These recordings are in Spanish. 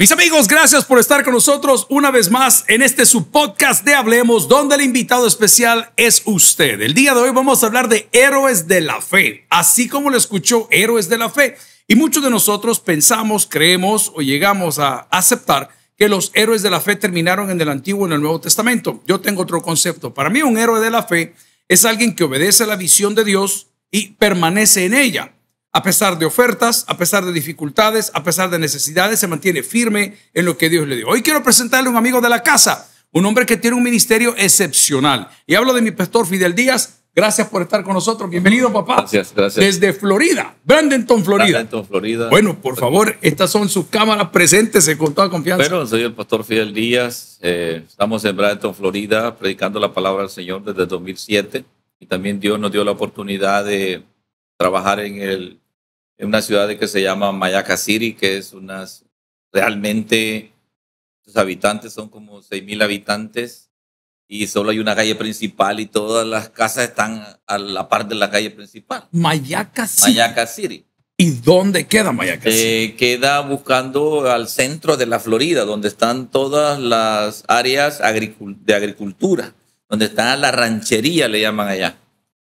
Mis amigos, gracias por estar con nosotros una vez más en este su podcast de Hablemos, donde el invitado especial es usted. El día de hoy vamos a hablar de héroes de la fe, así como lo escuchó héroes de la fe. Y muchos de nosotros pensamos, creemos o llegamos a aceptar que los héroes de la fe terminaron en el Antiguo y en el Nuevo Testamento. Yo tengo otro concepto. Para mí un héroe de la fe es alguien que obedece a la visión de Dios y permanece en ella. A pesar de ofertas, a pesar de dificultades, a pesar de necesidades, se mantiene firme en lo que Dios le dio. Hoy quiero presentarle a un amigo de la casa, un hombre que tiene un ministerio excepcional. Y hablo de mi pastor Fidel Díaz. Gracias por estar con nosotros. Bienvenido, papá. Gracias, gracias. Desde Florida, Brandenton, Florida. Brandenton, Florida. Bueno, por favor, estas son sus cámaras presentes con toda confianza. Bueno, soy el pastor Fidel Díaz. Eh, estamos en Brandenton, Florida, predicando la palabra del Señor desde 2007. Y también Dios nos dio la oportunidad de trabajar en el en una ciudad que se llama Mayaca City, que es unas, realmente, sus habitantes son como 6.000 habitantes y solo hay una calle principal y todas las casas están a la par de la calle principal. Mayaca City. Mayaca City. ¿Y dónde queda Mayaca City? Eh, queda buscando al centro de la Florida, donde están todas las áreas de agricultura, donde está la ranchería, le llaman allá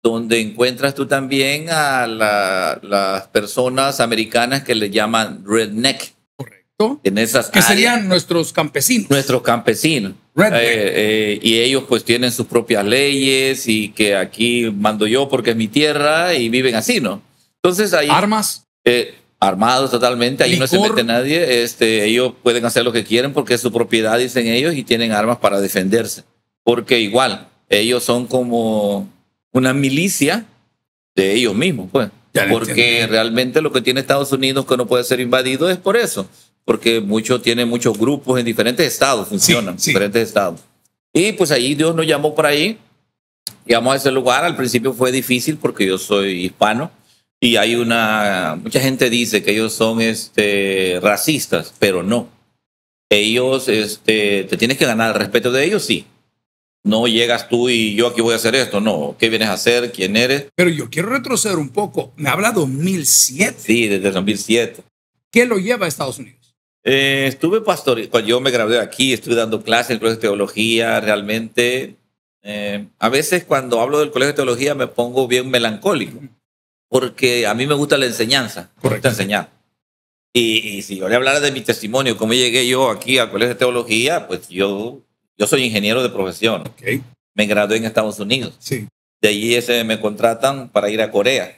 donde encuentras tú también a las personas americanas que le llaman redneck. Correcto. En esas que serían nuestros campesinos. Nuestros campesinos. Eh, eh, y ellos pues tienen sus propias leyes y que aquí mando yo porque es mi tierra y viven así, ¿no? Entonces ahí... Armas. Eh, armados totalmente, ahí no se mete nadie, este, ellos pueden hacer lo que quieren porque es su propiedad, dicen ellos, y tienen armas para defenderse. Porque igual, ellos son como una milicia de ellos mismos, pues. porque realmente lo que tiene Estados Unidos que no puede ser invadido es por eso, porque muchos tienen muchos grupos en diferentes estados, funcionan, en diferentes estados. Y pues ahí Dios nos llamó por ahí, llegamos a ese lugar, al principio fue difícil porque yo soy hispano y hay una, mucha gente dice que ellos son este, racistas, pero no. Ellos, este, te tienes que ganar el respeto de ellos, sí, no llegas tú y yo aquí voy a hacer esto, no. ¿Qué vienes a hacer? ¿Quién eres? Pero yo quiero retroceder un poco. Me habla 2007. Sí, desde 2007. ¿Qué lo lleva a Estados Unidos? Eh, estuve pastor, cuando yo me gradué aquí, estuve dando clases en el Colegio de Teología, realmente. Eh, a veces cuando hablo del Colegio de Teología me pongo bien melancólico, porque a mí me gusta la enseñanza, correcto enseñar. Y, y si yo le hablara de mi testimonio, cómo llegué yo aquí al Colegio de Teología, pues yo yo soy ingeniero de profesión. Okay. Me gradué en Estados Unidos. Sí. De allí ese, me contratan para ir a Corea.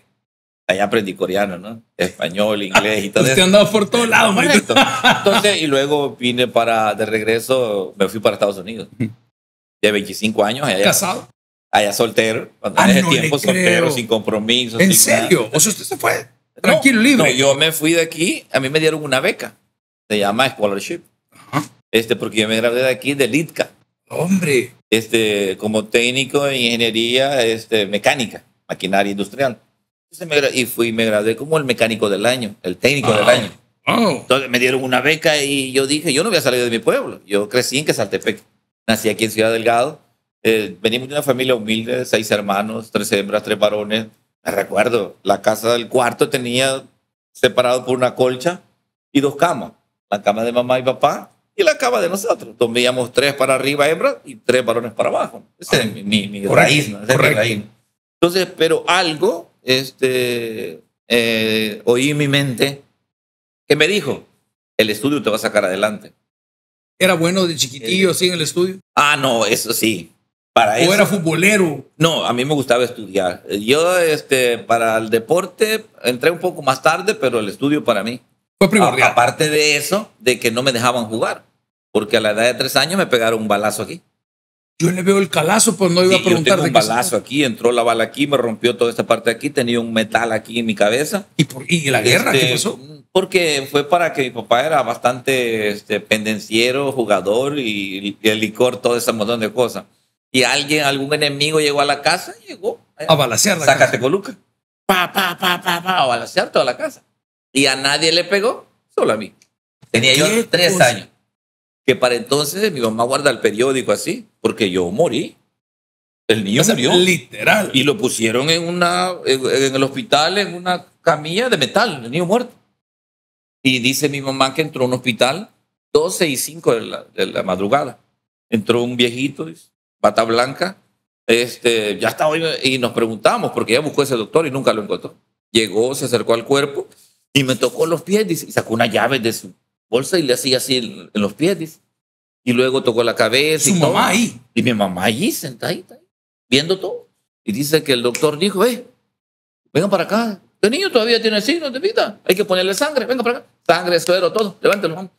Allá aprendí coreano, ¿no? Español, inglés y todo Usted andaba por todos lados, Marito. Entonces, y luego vine para, de regreso, me fui para Estados Unidos. De 25 años. Allá, ¿Casado? Allá soltero. Cuando en ese tiempo soltero, sin compromiso. ¿En serio? ¿O sea, usted se fue? Tranquilo, libre. No, yo me fui de aquí, a mí me dieron una beca. Se llama Scholarship este, porque yo me gradué de aquí de LITCA. Hombre. Este, como técnico en ingeniería este, mecánica, maquinaria industrial. y fui, me gradué como el mecánico del año, el técnico del año. Oh. Entonces me dieron una beca y yo dije, yo no voy a salir de mi pueblo. Yo crecí en Quesaltepec. Nací aquí en Ciudad Delgado. Eh, venimos de una familia humilde, seis hermanos, tres hembras, tres varones. Me recuerdo, la casa del cuarto tenía separado por una colcha y dos camas. La cama de mamá y papá y la cama de nosotros. Dormíamos tres para arriba hembras y tres varones para abajo. Esa es mi, mi, raíz, ¿no? Entonces, pero algo, este, eh, oí en mi mente que me dijo, el estudio te va a sacar adelante. ¿Era bueno de chiquitillo así en el estudio? Ah, no, eso sí. Para ¿O era futbolero? No, a mí me gustaba estudiar. Yo, este, para el deporte, entré un poco más tarde, pero el estudio para mí aparte de eso, de que no me dejaban jugar. Porque a la edad de tres años me pegaron un balazo aquí. Yo le veo el calazo, pues no iba a preguntar. Yo tengo un balazo aquí, entró la bala aquí, me rompió toda esta parte aquí, tenía un metal aquí en mi cabeza. ¿Y, por, y la guerra qué este, pasó? Porque fue para que mi papá era bastante este, pendenciero, jugador y, el licor, todo ese montón de cosas. Y alguien, algún enemigo llegó a la casa, llegó a balasear la Sácate coluca. Pa, pa, pa, pa, pa, a balasear toda la casa. Y a nadie le pegó, solo a mí. Tenía yo tres años. Que para entonces mi mamá guarda el periódico así, porque yo morí. El niño murió. Literal. Y lo pusieron en, una, en, el hospital en una camilla de metal, el niño muerto. Y dice mi mamá que entró a un hospital 12 y 5 de la, de la madrugada. Entró un viejito, dice, bata blanca, este, ya estaba y nos preguntamos, porque ya buscó ese doctor y nunca lo encontró. Llegó, se acercó al cuerpo y me tocó los pies dice, y sacó una llave de su bolsa y le hacía así en, los pies. Dice. Y luego tocó la cabeza. Su y mamá todo. ahí. Y mi mamá allí, sentadita, viendo todo. Y dice que el doctor dijo, eh, vengan para acá. El niño todavía tiene signos de vida. Hay que ponerle sangre. Venga para acá. Sangre, suero, todo. Levántelo.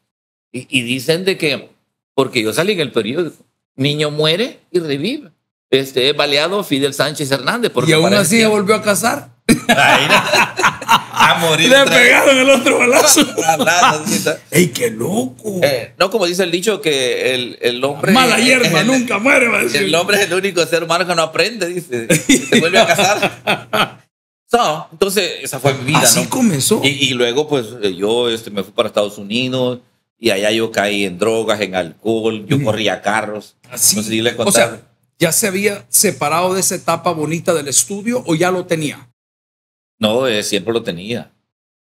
Y, y dicen de que, porque yo salí en el periódico, niño muere y revive. Este, es baleado Fidel Sánchez Hernández. Porque Y aún así se volvió a casar. A morir. Le pegaron el otro balazo. ¡Ey, qué loco! Eh, no, como dice el dicho, que el, el hombre. Mala hierba, el- nunca muere, va a decir. El hombre es el único ser humano que no aprende, dice. Se vuelve a casar. So, entonces, esa fue mi vida, Así ¿no? comenzó. Y, y luego, pues, eh, yo este, me fui para Estados Unidos y allá yo caí en drogas, en alcohol, yo Ujú. corría carros. Así. No sé si le o sea, ¿ya se había separado de esa etapa bonita del estudio o ya lo tenía? No, eh, siempre lo tenía.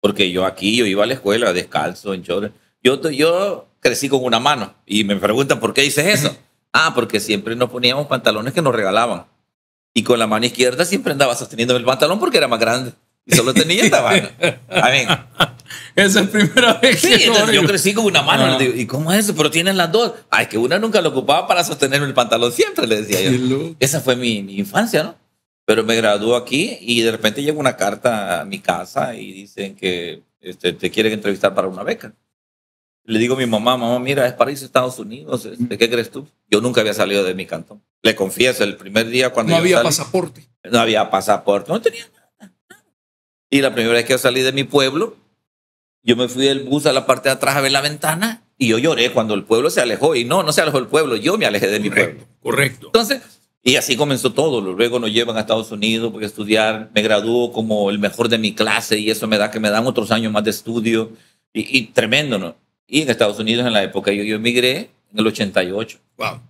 Porque yo aquí, yo iba a la escuela descalzo, en short. Yo, yo crecí con una mano y me preguntan por qué dices eso. Ah, porque siempre nos poníamos pantalones que nos regalaban. Y con la mano izquierda siempre andaba sosteniendo el pantalón porque era más grande. Y solo tenía esta mano. A ver, Esa es la primera vez sí, que entonces yo oigo. crecí con una mano. Le digo, ¿Y cómo es eso? Pero tienen las dos. Ay, que una nunca lo ocupaba para sostenerme el pantalón. Siempre le decía yo. Esa fue mi, mi infancia, ¿no? Pero me graduó aquí y de repente llega una carta a mi casa y dicen que este, te quieren entrevistar para una beca. Le digo a mi mamá, mamá, mira, es para irse a Estados Unidos. este, ¿Qué crees tú? Yo nunca había salido de mi cantón. Le confieso, el primer día cuando No yo había salí, pasaporte. no había pasaporte, no tenía nada. Y la primera vez que yo salí de mi pueblo, yo me fui del bus a la parte de atrás a ver la ventana y yo lloré cuando el pueblo se alejó. Y no, no se alejó el pueblo, yo me alejé de mi pueblo. Correcto, correcto. Entonces, y así comenzó todo. Luego nos llevan a Estados Unidos porque estudiar. Me graduó como el mejor de mi clase y eso me da que me dan otros años más de estudio. Y, y tremendo, ¿no? Y en Estados Unidos, en la época, yo, yo emigré en el 88. Wow.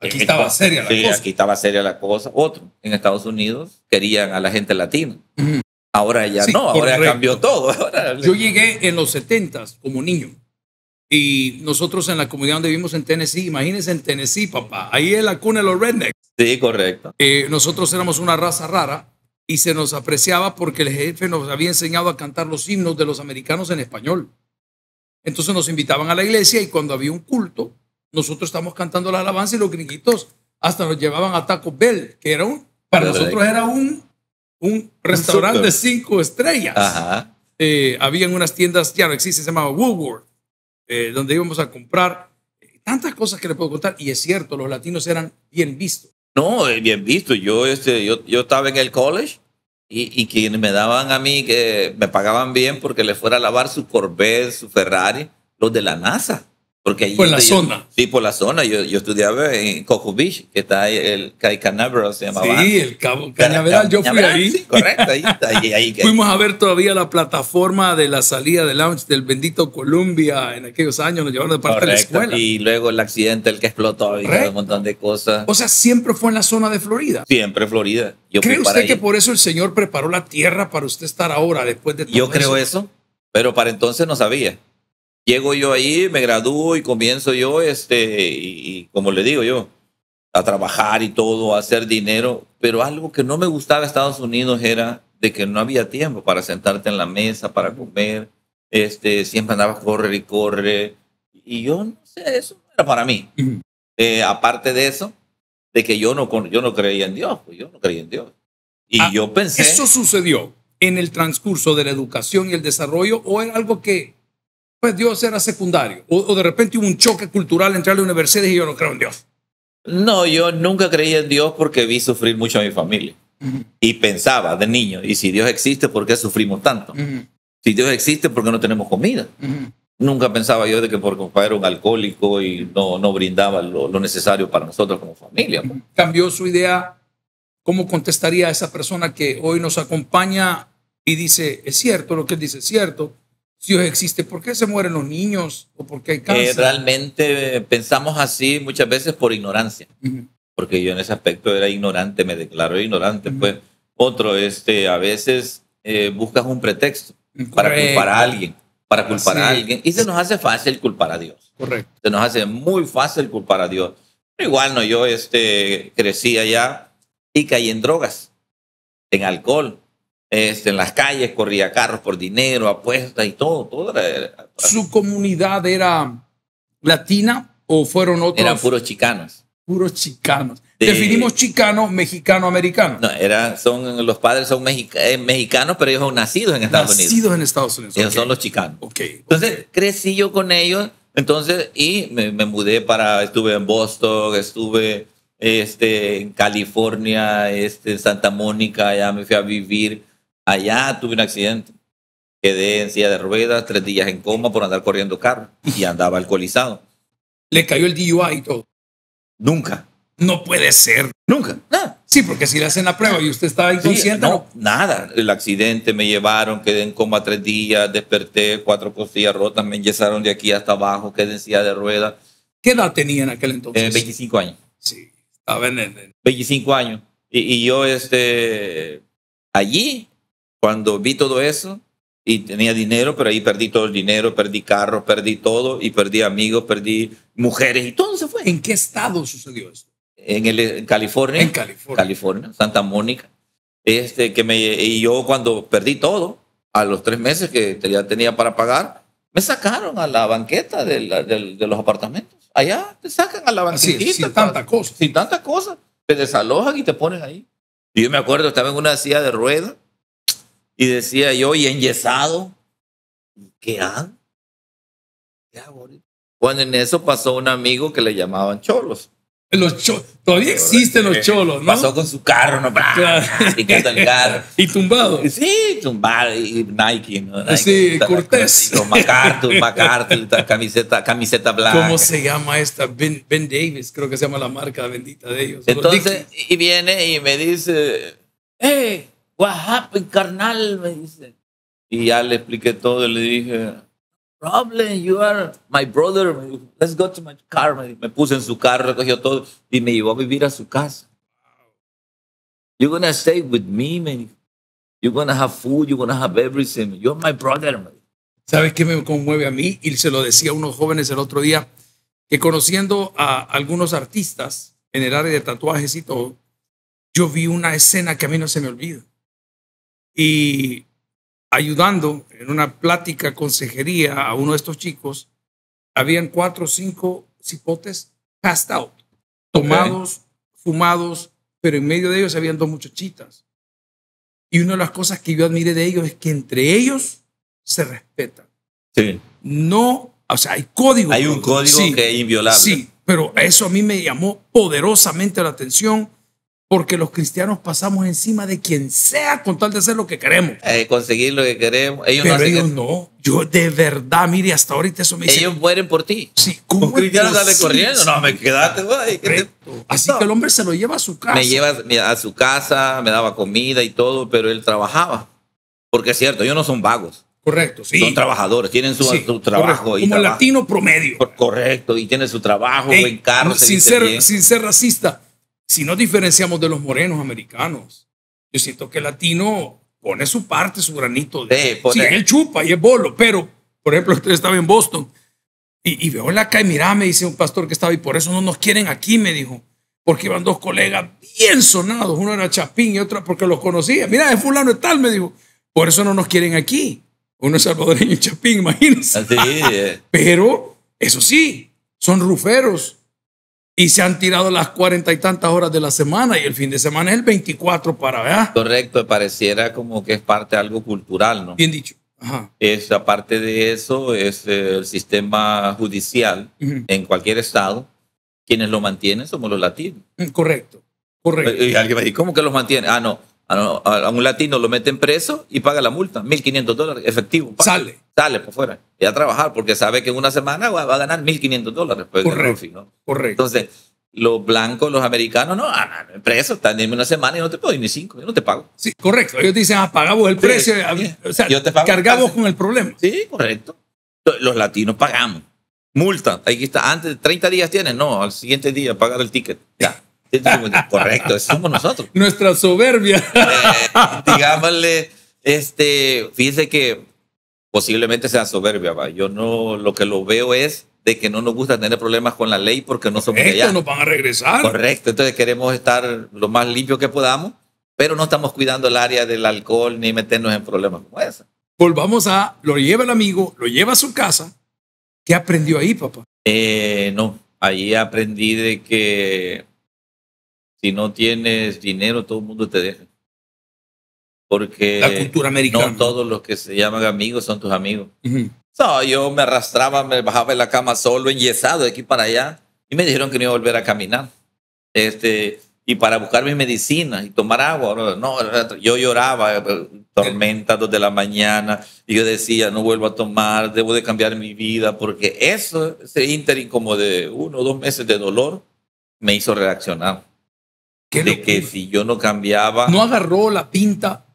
Aquí estaba seria la sí, cosa. aquí estaba seria la cosa. Otro, en Estados Unidos querían a la gente latina. Ujú. Ahora ya Sí, no, ahora ya correcto. cambió todo. Ahora- Yo llegué en los 70 como niño. Y nosotros en la comunidad donde vivimos en Tennessee, imagínense en Tennessee, papá, ahí es la cuna de los rednecks. sí, correcto. Eh, nosotros éramos una raza rara y se nos apreciaba porque el jefe nos había enseñado a cantar los himnos de los americanos en español. Entonces nos invitaban a la iglesia y cuando había un culto, nosotros estábamos cantando la alabanza y los gringuitos hasta nos llevaban a Taco Bell, que era un, para Correcto. nosotros era un, un restaurante de cinco estrellas. Ajá. Eh, habían unas tiendas, ya no existe, se llamaba Woolworth, eh, donde íbamos a comprar eh, tantas cosas que le puedo contar. Y es cierto, los latinos eran bien vistos. No, eh, bien visto. Yo, este, yo, yo estaba en el college y, y quienes me daban a mí, que me pagaban bien porque le fuera a lavar su Corvette, su Ferrari, los de la NASA. Porque Por la yo- zona. sí, por la zona. Yo, yo estudiaba en Cocoa Beach, que está ahí, el Cay Canaveral se llamaba. Sí, el Cabo Cañaveral, yo fui ahí. Sí, correcto, ahí, está, ahí, ahí- Fuimos a ver todavía la plataforma de la salida del lounge del bendito Columbia en aquellos años, nos llevaron de parte de la correcto. escuela. Y luego el accidente, el que explotó y todo Correcto. un montón de cosas. O sea, siempre fue en la zona de Florida. Siempre Florida. Yo ¿Cree usted que por eso el Señor preparó la tierra para usted estar ahora después de todo Yo creo eso, pero para entonces no sabía. Llego yo ahí, me gradúo y comienzo yo, este, y, y como le digo yo, a trabajar y todo, a hacer dinero, pero algo que no me gustaba de Estados Unidos era de que no había tiempo para sentarte en la mesa, para comer, este, siempre andaba correr y corre, y yo no sé, eso no era para mí. Eh, aparte de eso, de que yo no, yo no creía en Dios, pues yo no creía en Dios. Y Ah, yo pensé... ¿Eso sucedió en el transcurso de la educación y el desarrollo o era algo que pues Dios era secundario? O, o de repente hubo un choque cultural entre la universidad y yo no creo en Dios. No, yo nunca creí en Dios porque vi sufrir mucho a mi familia. Y pensaba de niño, y si Dios existe, ¿por qué sufrimos tanto? Si Dios existe, ¿por qué no tenemos comida? Nunca pensaba yo de que mi papá era un alcohólico y no, no brindaba lo, lo necesario para nosotros como familia. pues. Cambió su idea. ¿Cómo contestaría a esa persona que hoy nos acompaña y dice, es cierto lo que él dice, es cierto? Si Dios existe, ¿por qué se mueren los niños? ¿O por qué hay Eh, cáncer? realmente pensamos así muchas veces por ignorancia, Ujú. porque yo en ese aspecto era ignorante, me declaro ignorante. Ujú. Pues otro, este, a veces eh, buscas un pretexto para Correcto. culpar a alguien. para culpar a alguien. Y se nos hace fácil culpar a Dios. Correcto. Se nos hace muy fácil culpar a Dios. Igual no, yo este, crecí allá y caí en drogas, en alcohol, este, en las calles, corría carros por dinero, apuestas y todo. todo era, ¿Su comunidad era latina o fueron otros? Eran puros chicanos. Puros chicanos. Definimos chicano, mexicano, americano. No, era, son, los padres son eh, mexicanos, pero ellos son nacidos en Estados Unidos. Nacidos en Estados Unidos. Ellos son los chicanos. Okay, Entonces, crecí yo con ellos. Entonces, y me, me, mudé para, estuve en Boston, estuve este, en California, este, en Santa Mónica, allá me fui a vivir. Allá tuve un accidente. Quedé en silla de ruedas, tres días en coma por andar corriendo carro y andaba alcoholizado. ¿Le cayó el DUI y todo? Nunca. No puede ser. Nunca. Nada. Sí, porque si le hacen la prueba y usted estaba inconsciente. no, nada. El accidente me llevaron, quedé en coma tres días, desperté, cuatro costillas rotas, me enyesaron de aquí hasta abajo, quedé en silla de ruedas. ¿Qué edad tenía en aquel entonces? Eh, 25 años. Sí, estaba en, el 25 años. Y, y, yo, este, allí, cuando vi todo eso, y tenía dinero, pero ahí perdí todo el dinero, perdí carros, perdí todo, y perdí amigos, perdí mujeres, y todo se fue. ¿En qué estado sucedió esto? en, el, en California. En California. California, Santa Mónica. Este, que me, y yo cuando perdí todo, a los tres meses que ya tenía para pagar, me sacaron a la banqueta de, la, de, de los apartamentos. Allá te sacan a la banqueta. Sí, sin tanta cosa. Sin tanta cosa. Te desalojan y te ponen ahí. Y yo me acuerdo, estaba en una silla de rueda y decía yo, y enyesado, ¿qué hago? ¿Qué hago? Cuando en eso pasó un amigo que le llamaban Cholos. Los cho Todavía existen los cholos, ¿no? Pasó con su carro, ¿no? Claro. Picando el carro. y tumbado. Sí, tumbado. Y Nike, ¿no? Nike, sí, Cortés. MacArthur, MacArthur, camiseta, camiseta blanca. ¿Cómo se llama esta? Ben, ben, Davis, creo que se llama la marca bendita de ellos. Entonces, y viene y me dice, hey, what happened, carnal? Me dice. Y ya le expliqué todo le dije, problem, you are my brother, let's go to my car. Me puse en su carro, recogió todo y me llevó a vivir a su casa. You're gonna stay with me, man. You're gonna have food, you're gonna have everything. You're my brother, man. ¿Sabes qué me conmueve a mí? Y se lo decía a unos jóvenes el otro día, que conociendo a algunos artistas en el área de tatuajes y todo, yo vi una escena que a mí no se me olvida. Y ayudando en una plática, consejería a uno de estos chicos, habían cuatro o cinco cipotes passed out, tomados, fumados, pero en medio de ellos habían dos muchachitas. Y una de las cosas que yo admiré de ellos es que entre ellos se respetan. Sí. No, o sea, hay código. Hay un código sí, que es inviolable. Sí, pero eso a mí me llamó poderosamente la atención porque los cristianos pasamos encima de quien sea con tal de hacer lo que queremos. Eh, conseguir lo que queremos. Ellos Pero no ellos no. Yo de verdad, mire, hasta ahorita eso me dice. Ellos mueren por ti. Sí, ¿cómo ¿cómo Un cristiano sale corriendo. No, me quedaste, güey. ¿qué te- Así que el hombre se lo lleva a su casa. Me lleva a su casa, me daba comida y todo, pero él trabajaba. Porque es cierto, ellos no son vagos. Correcto, sí. Son trabajadores, tienen su, Sí, su trabajo. correcto. Y Como el trabajo. latino promedio. Cor- Correcto, y tiene su trabajo, Ey, buen carro, no, se sin, ser, sin ser racista, si no diferenciamos de los morenos americanos, yo siento que el latino pone su parte, su granito. De, Sí, pone- él chupa y es bolo, pero, por ejemplo, usted estaba en Boston y, y veo en la calle, mira, me dice un pastor que estaba y por eso no nos quieren aquí, me dijo, porque iban dos colegas bien sonados, uno era Chapín y otro porque los conocía. Mira, es fulano y tal, me dijo, por eso no nos quieren aquí. Uno es salvadoreño y Chapín, imagínense. Así, eh, Pero, eso sí, son ruferos y se han tirado las cuarenta y tantas horas de la semana y el fin de semana es el 24 para, ¿verdad? correcto, pareciera como que es parte de algo cultural, ¿no? Bien dicho. Ajá. Es, aparte de eso, es eh, el sistema judicial Ujú. en cualquier estado. Quienes lo mantienen somos los latinos. Mm, Correcto, correcto. Y alguien me dice, ¿cómo que los mantiene? Ah, no. A, un latino lo meten preso y paga la multa, 1.500 dólares, efectivo. Sale. Sale por fuera y a trabajar porque sabe que en una semana va, a ganar 1.500 dólares. Pues, Correcto. roofing, ¿no? Correcto. Entonces, los blancos, los americanos, no, ah, no, preso, están en una semana y no te puedo ni cinco, yo no te pago. Sí, correcto. Ellos dicen, ah, pagamos el precio. sí. O sea, Yo te pago cargamos con el problema. Sí, correcto. Los latinos pagamos. Multa, aquí está. Antes de 30 días tienes, no, al siguiente día pagar el ticket. Ya. Correcto, eso somos nosotros. Nuestra soberbia. Eh, digámosle, este, fíjese que posiblemente sea soberbia. ¿va? Yo no, lo que lo veo es de que no nos gusta tener problemas con la ley porque no somos allá. nos van a regresar. Correcto, entonces queremos estar lo más limpio que podamos, pero no estamos cuidando el área del alcohol ni meternos en problemas como ese. Volvamos a, lo lleva el amigo, lo lleva a su casa. ¿Qué aprendió ahí, papá? Eh, no, ahí aprendí de que si no tienes dinero, todo el mundo te deja. Porque la cultura americana. no todos los que se llaman amigos son tus amigos. so, yo me arrastraba, me bajaba en la cama solo, enyesado de aquí para allá, y me dijeron que no iba a volver a caminar. Este, y para buscar mi medicina y tomar agua. No, yo lloraba, eh, tormenta, dos de la mañana, y yo decía, no vuelvo a tomar, debo de cambiar mi vida, porque eso, ese ínterin como de uno o dos meses de dolor, me hizo reaccionar. De que si yo no cambiaba... No agarró la pinta,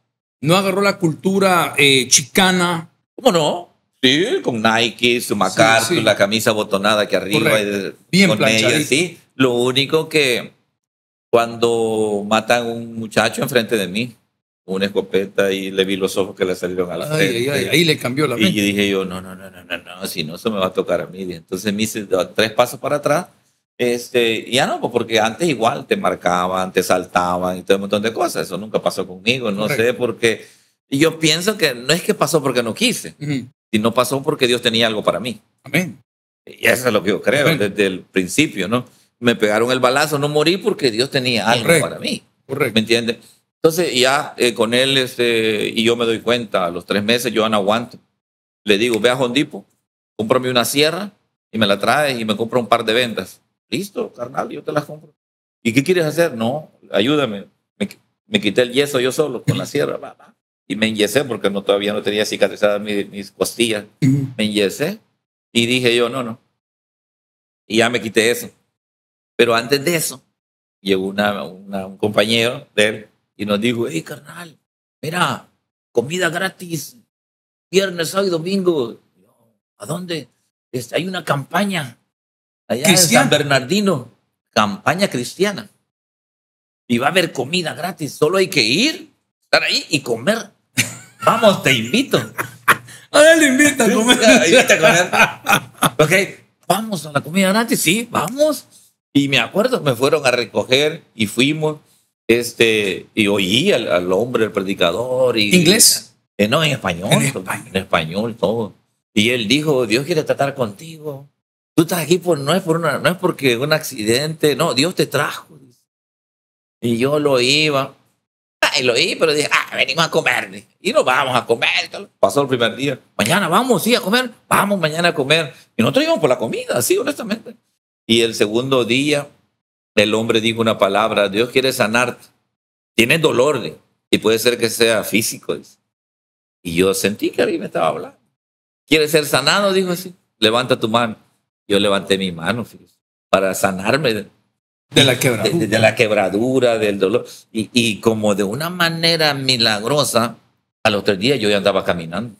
no agarró la cultura eh, chicana. ¿Cómo no? Sí, con Nike, su MacArthur, la camisa botonada aquí arriba. Y Bien con ella, sí. Lo único que cuando matan a un muchacho enfrente de mí, una escopeta y le vi los ojos que le salieron a la frente. ahí le cambió la mente. Y dije yo, no, no, no, no, no, no, si no, eso me va a tocar a mí. entonces me hice tres pasos para atrás. Este, ya no, pues porque antes igual te marcaban, te saltaban y todo un montón de cosas. Eso nunca pasó conmigo, no sé por qué. Y yo pienso que no es que pasó porque no quise, sino pasó porque Dios tenía algo para mí. Amén. Y eso es lo que yo creo desde el principio, ¿no? me pegaron el balazo, no morí porque Dios tenía algo para mí. Correcto. ¿Me entiendes? Entonces ya eh, con él este, y yo me doy cuenta, a los tres meses yo no aguanto. Le digo, ve a Hondipo, cómprame una sierra y me la traes y me compro un par de ventas. Listo, carnal, yo te las compro. ¿Y qué quieres hacer? No, ayúdame. Me, quité el yeso yo solo con la sierra. Y me enyesé porque no, todavía no tenía cicatrizadas mis, mis costillas. Me enyesé y dije yo, no, no. Y ya me quité eso. Pero antes de eso, llegó una, un compañero de él y nos dijo, hey, carnal, mira, comida gratis, viernes, sábado y domingo. ¿A dónde? Este, hay una campaña allá en San Bernardino, campaña cristiana. Y va a haber comida gratis, solo hay que ir, estar ahí y comer. Vamos, te invito. A él le invita a comer. invita a comer. ok, vamos a la comida gratis, sí, vamos. Y me acuerdo, me fueron a recoger y fuimos, este, y oí al, hombre, el predicador. Y, ¿Inglés? Eh, no, en español, en español. En español, todo. Y él dijo, Dios quiere tratar contigo. Tú estás aquí por, no es por una, no es porque un accidente, no, Dios te trajo. Y yo lo iba, y lo oí, pero dije, ah, venimos a comer. Y nos vamos a comer. Pasó el primer día. Mañana vamos, sí, a comer. Vamos mañana a comer. Y nosotros íbamos por la comida, sí, honestamente. Y el segundo día, el hombre dijo una palabra, Dios quiere sanarte. Tienes dolor, y puede ser que sea físico. Y yo sentí que alguien me estaba hablando. ¿Quieres ser sanado? Dijo así. Levanta tu mano. Yo levanté mi mano, para sanarme de, la quebradura. De, la quebradura, del dolor. Y, y como de una manera milagrosa, a los tres días yo ya andaba caminando.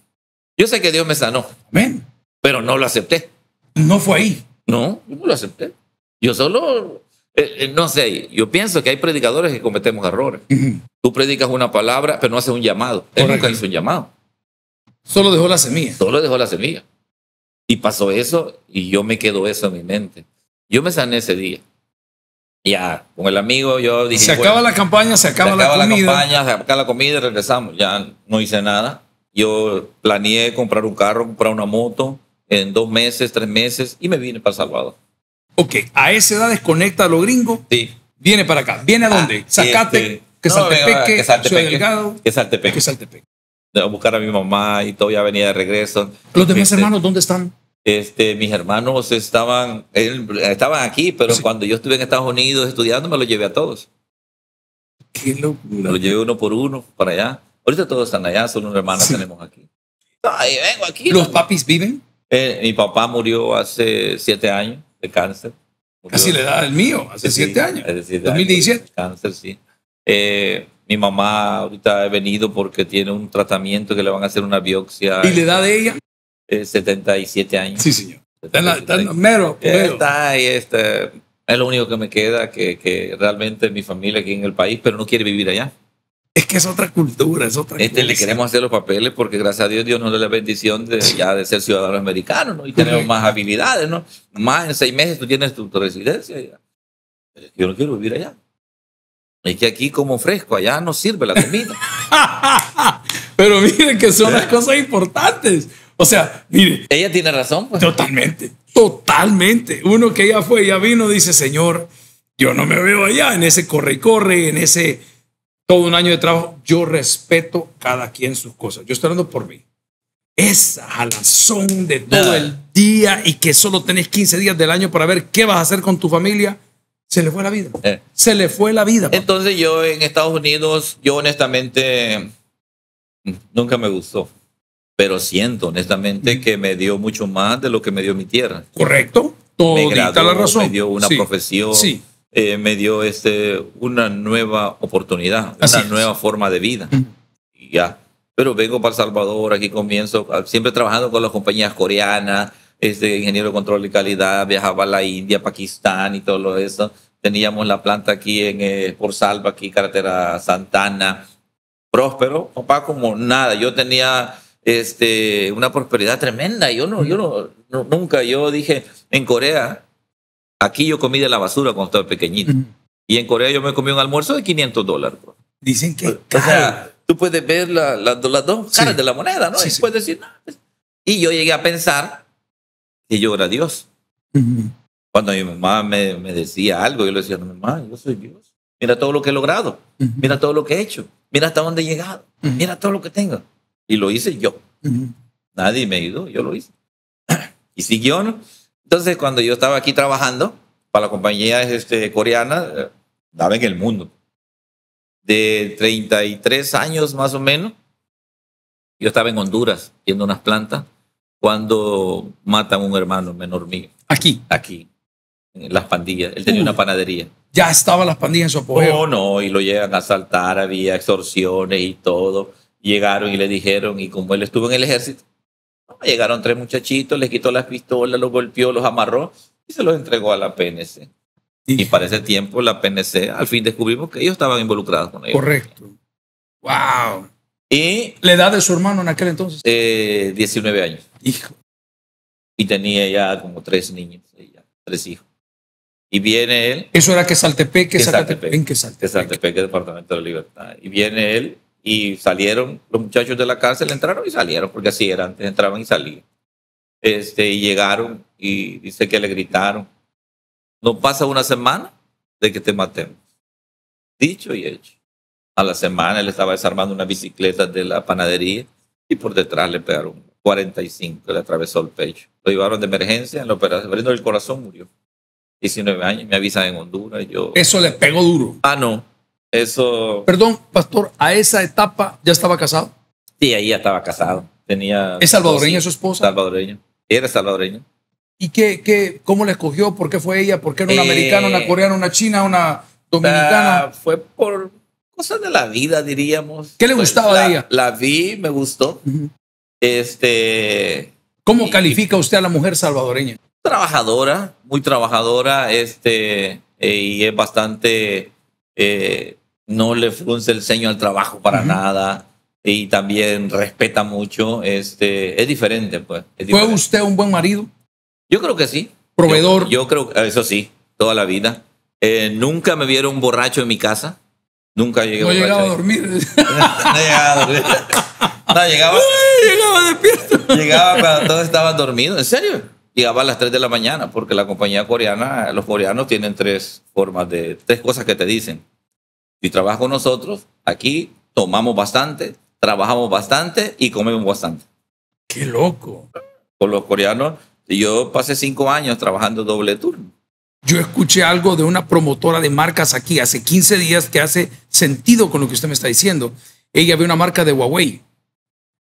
Yo sé que Dios me sanó. Amén. Pero no lo acepté. No fue ahí. No, yo no lo acepté. Yo solo, eh, eh, no sé, yo pienso que hay predicadores que cometemos errores. Tú predicas una palabra, pero no haces un llamado. Él nunca hizo un llamado. Solo dejó la semilla. Solo dejó la semilla. Y pasó eso y yo me quedo eso en mi mente. Yo me sané ese día. Ya, con el amigo yo dije... Se acaba la campaña, se acaba, se acaba la, comida. campaña, se acaba la comida y regresamos. Ya no hice nada. Yo planeé comprar un carro, comprar una moto en dos meses, tres meses y me vine para Salvador. Ok, a esa edad desconecta a los gringos. Sí. Viene para acá. ¿Viene a dónde? Sacate, este, que, Saltepeque, que Saltepeque, Delgado. Que Saltepeque. A buscar a mi mamá y todavía venía de regreso. ¿Los demás este, hermanos dónde están? Este, mis hermanos estaban, estaban aquí, pero cuando yo estuve en Estados Unidos estudiando me los llevé a todos. Qué locura. Me los llevé uno por uno para allá. Ahorita todos están allá, solo un hermano tenemos aquí. Ay, vengo aquí. ¿Los papis viven? Eh, mi papá murió hace siete años de cáncer. Casi la edad del mío, hace siete años. 2017. cáncer, sí. Eh, mi mamá ahorita ha venido porque tiene un tratamiento que le van a hacer una biopsia. ¿Y la edad de ella? 77 años. Sí, señor. Está en, mero, Está ahí, este, es lo único que me queda, que, que realmente mi familia aquí en el país, pero no quiere vivir allá. Es que es otra cultura, es otra este, Le queremos hacer los papeles porque gracias a Dios Dios nos da la bendición de ya de ser ciudadanos americanos, ¿no? Y tenemos más habilidades, ¿no? Más en seis meses tú tienes tu, residencia. Yo no quiero vivir allá. Es que aquí como fresco, allá no sirve la comida. Pero miren que son las cosas importantes. O sea, mire. Ella tiene razón. Pues. Totalmente, totalmente. Uno que ya fue, ya vino, dice, Señor, yo no me veo allá en ese corre y corre, en ese todo un año de trabajo. Yo respeto cada quien sus cosas. Yo estoy hablando por mí. Esa jalazón de todo el día y que solo tenés 15 días del año para ver qué vas a hacer con tu familia se le fue la vida. Eh. Se le fue la vida. Entonces yo en Estados Unidos, yo honestamente nunca me gustó, pero siento honestamente que me dio mucho más de lo que me dio mi tierra. Correcto. Todo la razón. Me dio una profesión. Sí. Eh, me dio este, una nueva oportunidad, una nueva forma de vida. Y ya. Pero vengo para El Salvador, aquí comienzo, siempre trabajando con las compañías coreanas, este ingeniero de control de calidad, viajaba a la India, Pakistán y todo eso. Teníamos la planta aquí en eh, por Salva, aquí carretera Santana. Próspero, papá, como nada. Yo tenía este, una prosperidad tremenda. Yo no, yo no, nunca, yo dije, en Corea, aquí yo comí de la basura cuando estaba pequeñito. Y en Corea yo me comí un almuerzo de 500 dólares. Dicen que... O sea, tú puedes ver la, las dos caras de la moneda, ¿no? y puedes decir, pues". Y yo llegué a pensar y yo era Dios. Cuando mi mamá me, me, decía algo, yo le decía, no, mamá, yo soy Dios. Mira todo lo que he logrado. Mira todo lo que he hecho. Mira hasta dónde he llegado. Mira todo lo que tengo. Y lo hice yo. Nadie me ayudó, yo lo hice. y siguió, ¿no? Entonces, cuando yo estaba aquí trabajando para la compañía este, coreana, eh, daba en el mundo. De 33 años más o menos, yo estaba en Honduras viendo unas plantas cuando matan a un hermano menor mío. Aquí. Aquí, en las pandillas. Él tenía una panadería. Ya estaban las pandillas en su apogeo. Oh, no, y lo llegan a asaltar, había extorsiones y todo. Llegaron y le dijeron, y como él estuvo en el ejército, llegaron tres muchachitos, les quitó las pistolas, los golpeó, los amarró y se los entregó a la PNC. Y, para ese tiempo la PNC, al fin descubrimos que ellos estaban involucrados con ellos. Correcto. Wow. Y, ¿La edad de su hermano en aquel entonces? Eh, 19 años. Hijo. Y tenía ya como tres niños, tres hijos. Y viene él. Eso era que Saltepeque, Saltepeque. ¿En qué Saltepeque? Saltepeque, Departamento de Libertad. Y viene él y salieron los muchachos de la cárcel, entraron y salieron, porque así era, antes entraban y salían. Este, y llegaron y dice que le gritaron, no pasa una semana de que te matemos. Dicho y hecho. A la semana él estaba desarmando una bicicleta de la panadería y por detrás le pegaron 45, le atravesó el pecho. Lo llevaron de emergencia, en la operación, abriendo el corazón murió. 19 años, me avisan en Honduras. Yo... Eso le pegó duro. Ah, no. Eso. Perdón, pastor, a esa etapa ya estaba casado. Sí, ahí ya estaba casado. Tenía. ¿Es salvadoreña su esposa? Salvadoreña. Era salvadoreña. ¿Y qué, qué, cómo la escogió? ¿Por qué fue ella? ¿Por qué era una americana, una eh, coreana, una china, una dominicana? fue por cosas de la vida, diríamos. ¿Qué le pues, gustaba de ella? La vi, me gustó. Este. ¿Cómo califica usted a la mujer salvadoreña? Trabajadora, muy trabajadora, este, eh, y es bastante. Eh, no le frunce el ceño al trabajo para nada y también respeta mucho. Este, es diferente, pues. ¿Fue usted un buen marido? Yo creo que sí. ¿Proveedor? Yo, creo, eso sí, toda la vida. Eh, nunca me vieron borracho en mi casa. Nunca llegué no llegaba a dormir. no llegaba a dormir. No, llegaba. llegaba despierto. Llegaba cuando todos estaban dormidos. ¿En serio? Llegaba a las 3 de la mañana porque la compañía coreana, los coreanos tienen tres formas de, tres cosas que te dicen. Si trabajas con nosotros, aquí tomamos bastante, trabajamos bastante y comemos bastante. ¡Qué loco! Con los coreanos, yo pasé cinco años trabajando doble turno. Yo escuché algo de una promotora de marcas aquí hace 15 días que hace sentido con lo que usted me está diciendo. Ella ve una marca de Huawei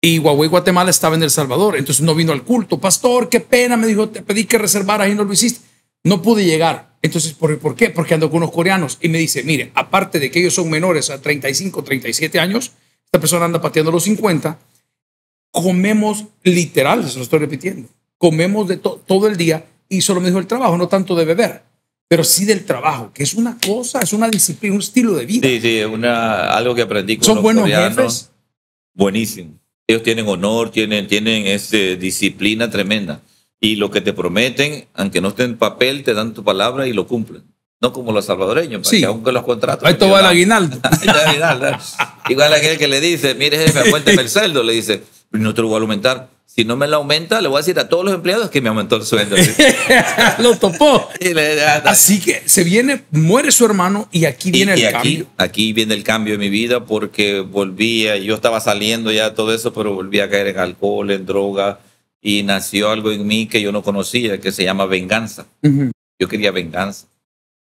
y Huawei Guatemala estaba en El Salvador, entonces no vino al culto. Pastor, qué pena, me dijo, te pedí que reservaras y no lo hiciste. No pude llegar. Entonces, ¿por, ¿por qué? Porque ando con unos coreanos y me dice, mire, aparte de que ellos son menores a 35, 37 años, esta persona anda pateando los 50, comemos literal, se lo estoy repitiendo, comemos de todo el día y solo me dijo el trabajo, no tanto de beber. pero sí del trabajo, que es una cosa, es una disciplina, un estilo de vida. Sí, sí, es una, algo que aprendí con Son los buenos coreanos. jefes. Buenísimo. Ellos tienen honor, tienen, tienen este, disciplina tremenda. Y lo que te prometen, aunque no esté en papel, te dan tu palabra y lo cumplen. No como los salvadoreños, Sí. que aunque los contratos. Ahí te va el aguinaldo. Igual aquel que le dice, mire jefe, aumenteme el sueldo, le dice, no te lo voy a aumentar. Si no me lo aumenta, le voy a decir a todos los empleados que me aumentó el sueldo. Lo topó. Le- Así que se viene, muere su hermano y aquí viene y el aquí, cambio. aquí viene el cambio en mi vida porque volvía, yo estaba saliendo ya todo eso, pero volví a caer en alcohol, en droga, y nació algo en mí que yo no conocía, que se llama venganza. Yo quería venganza.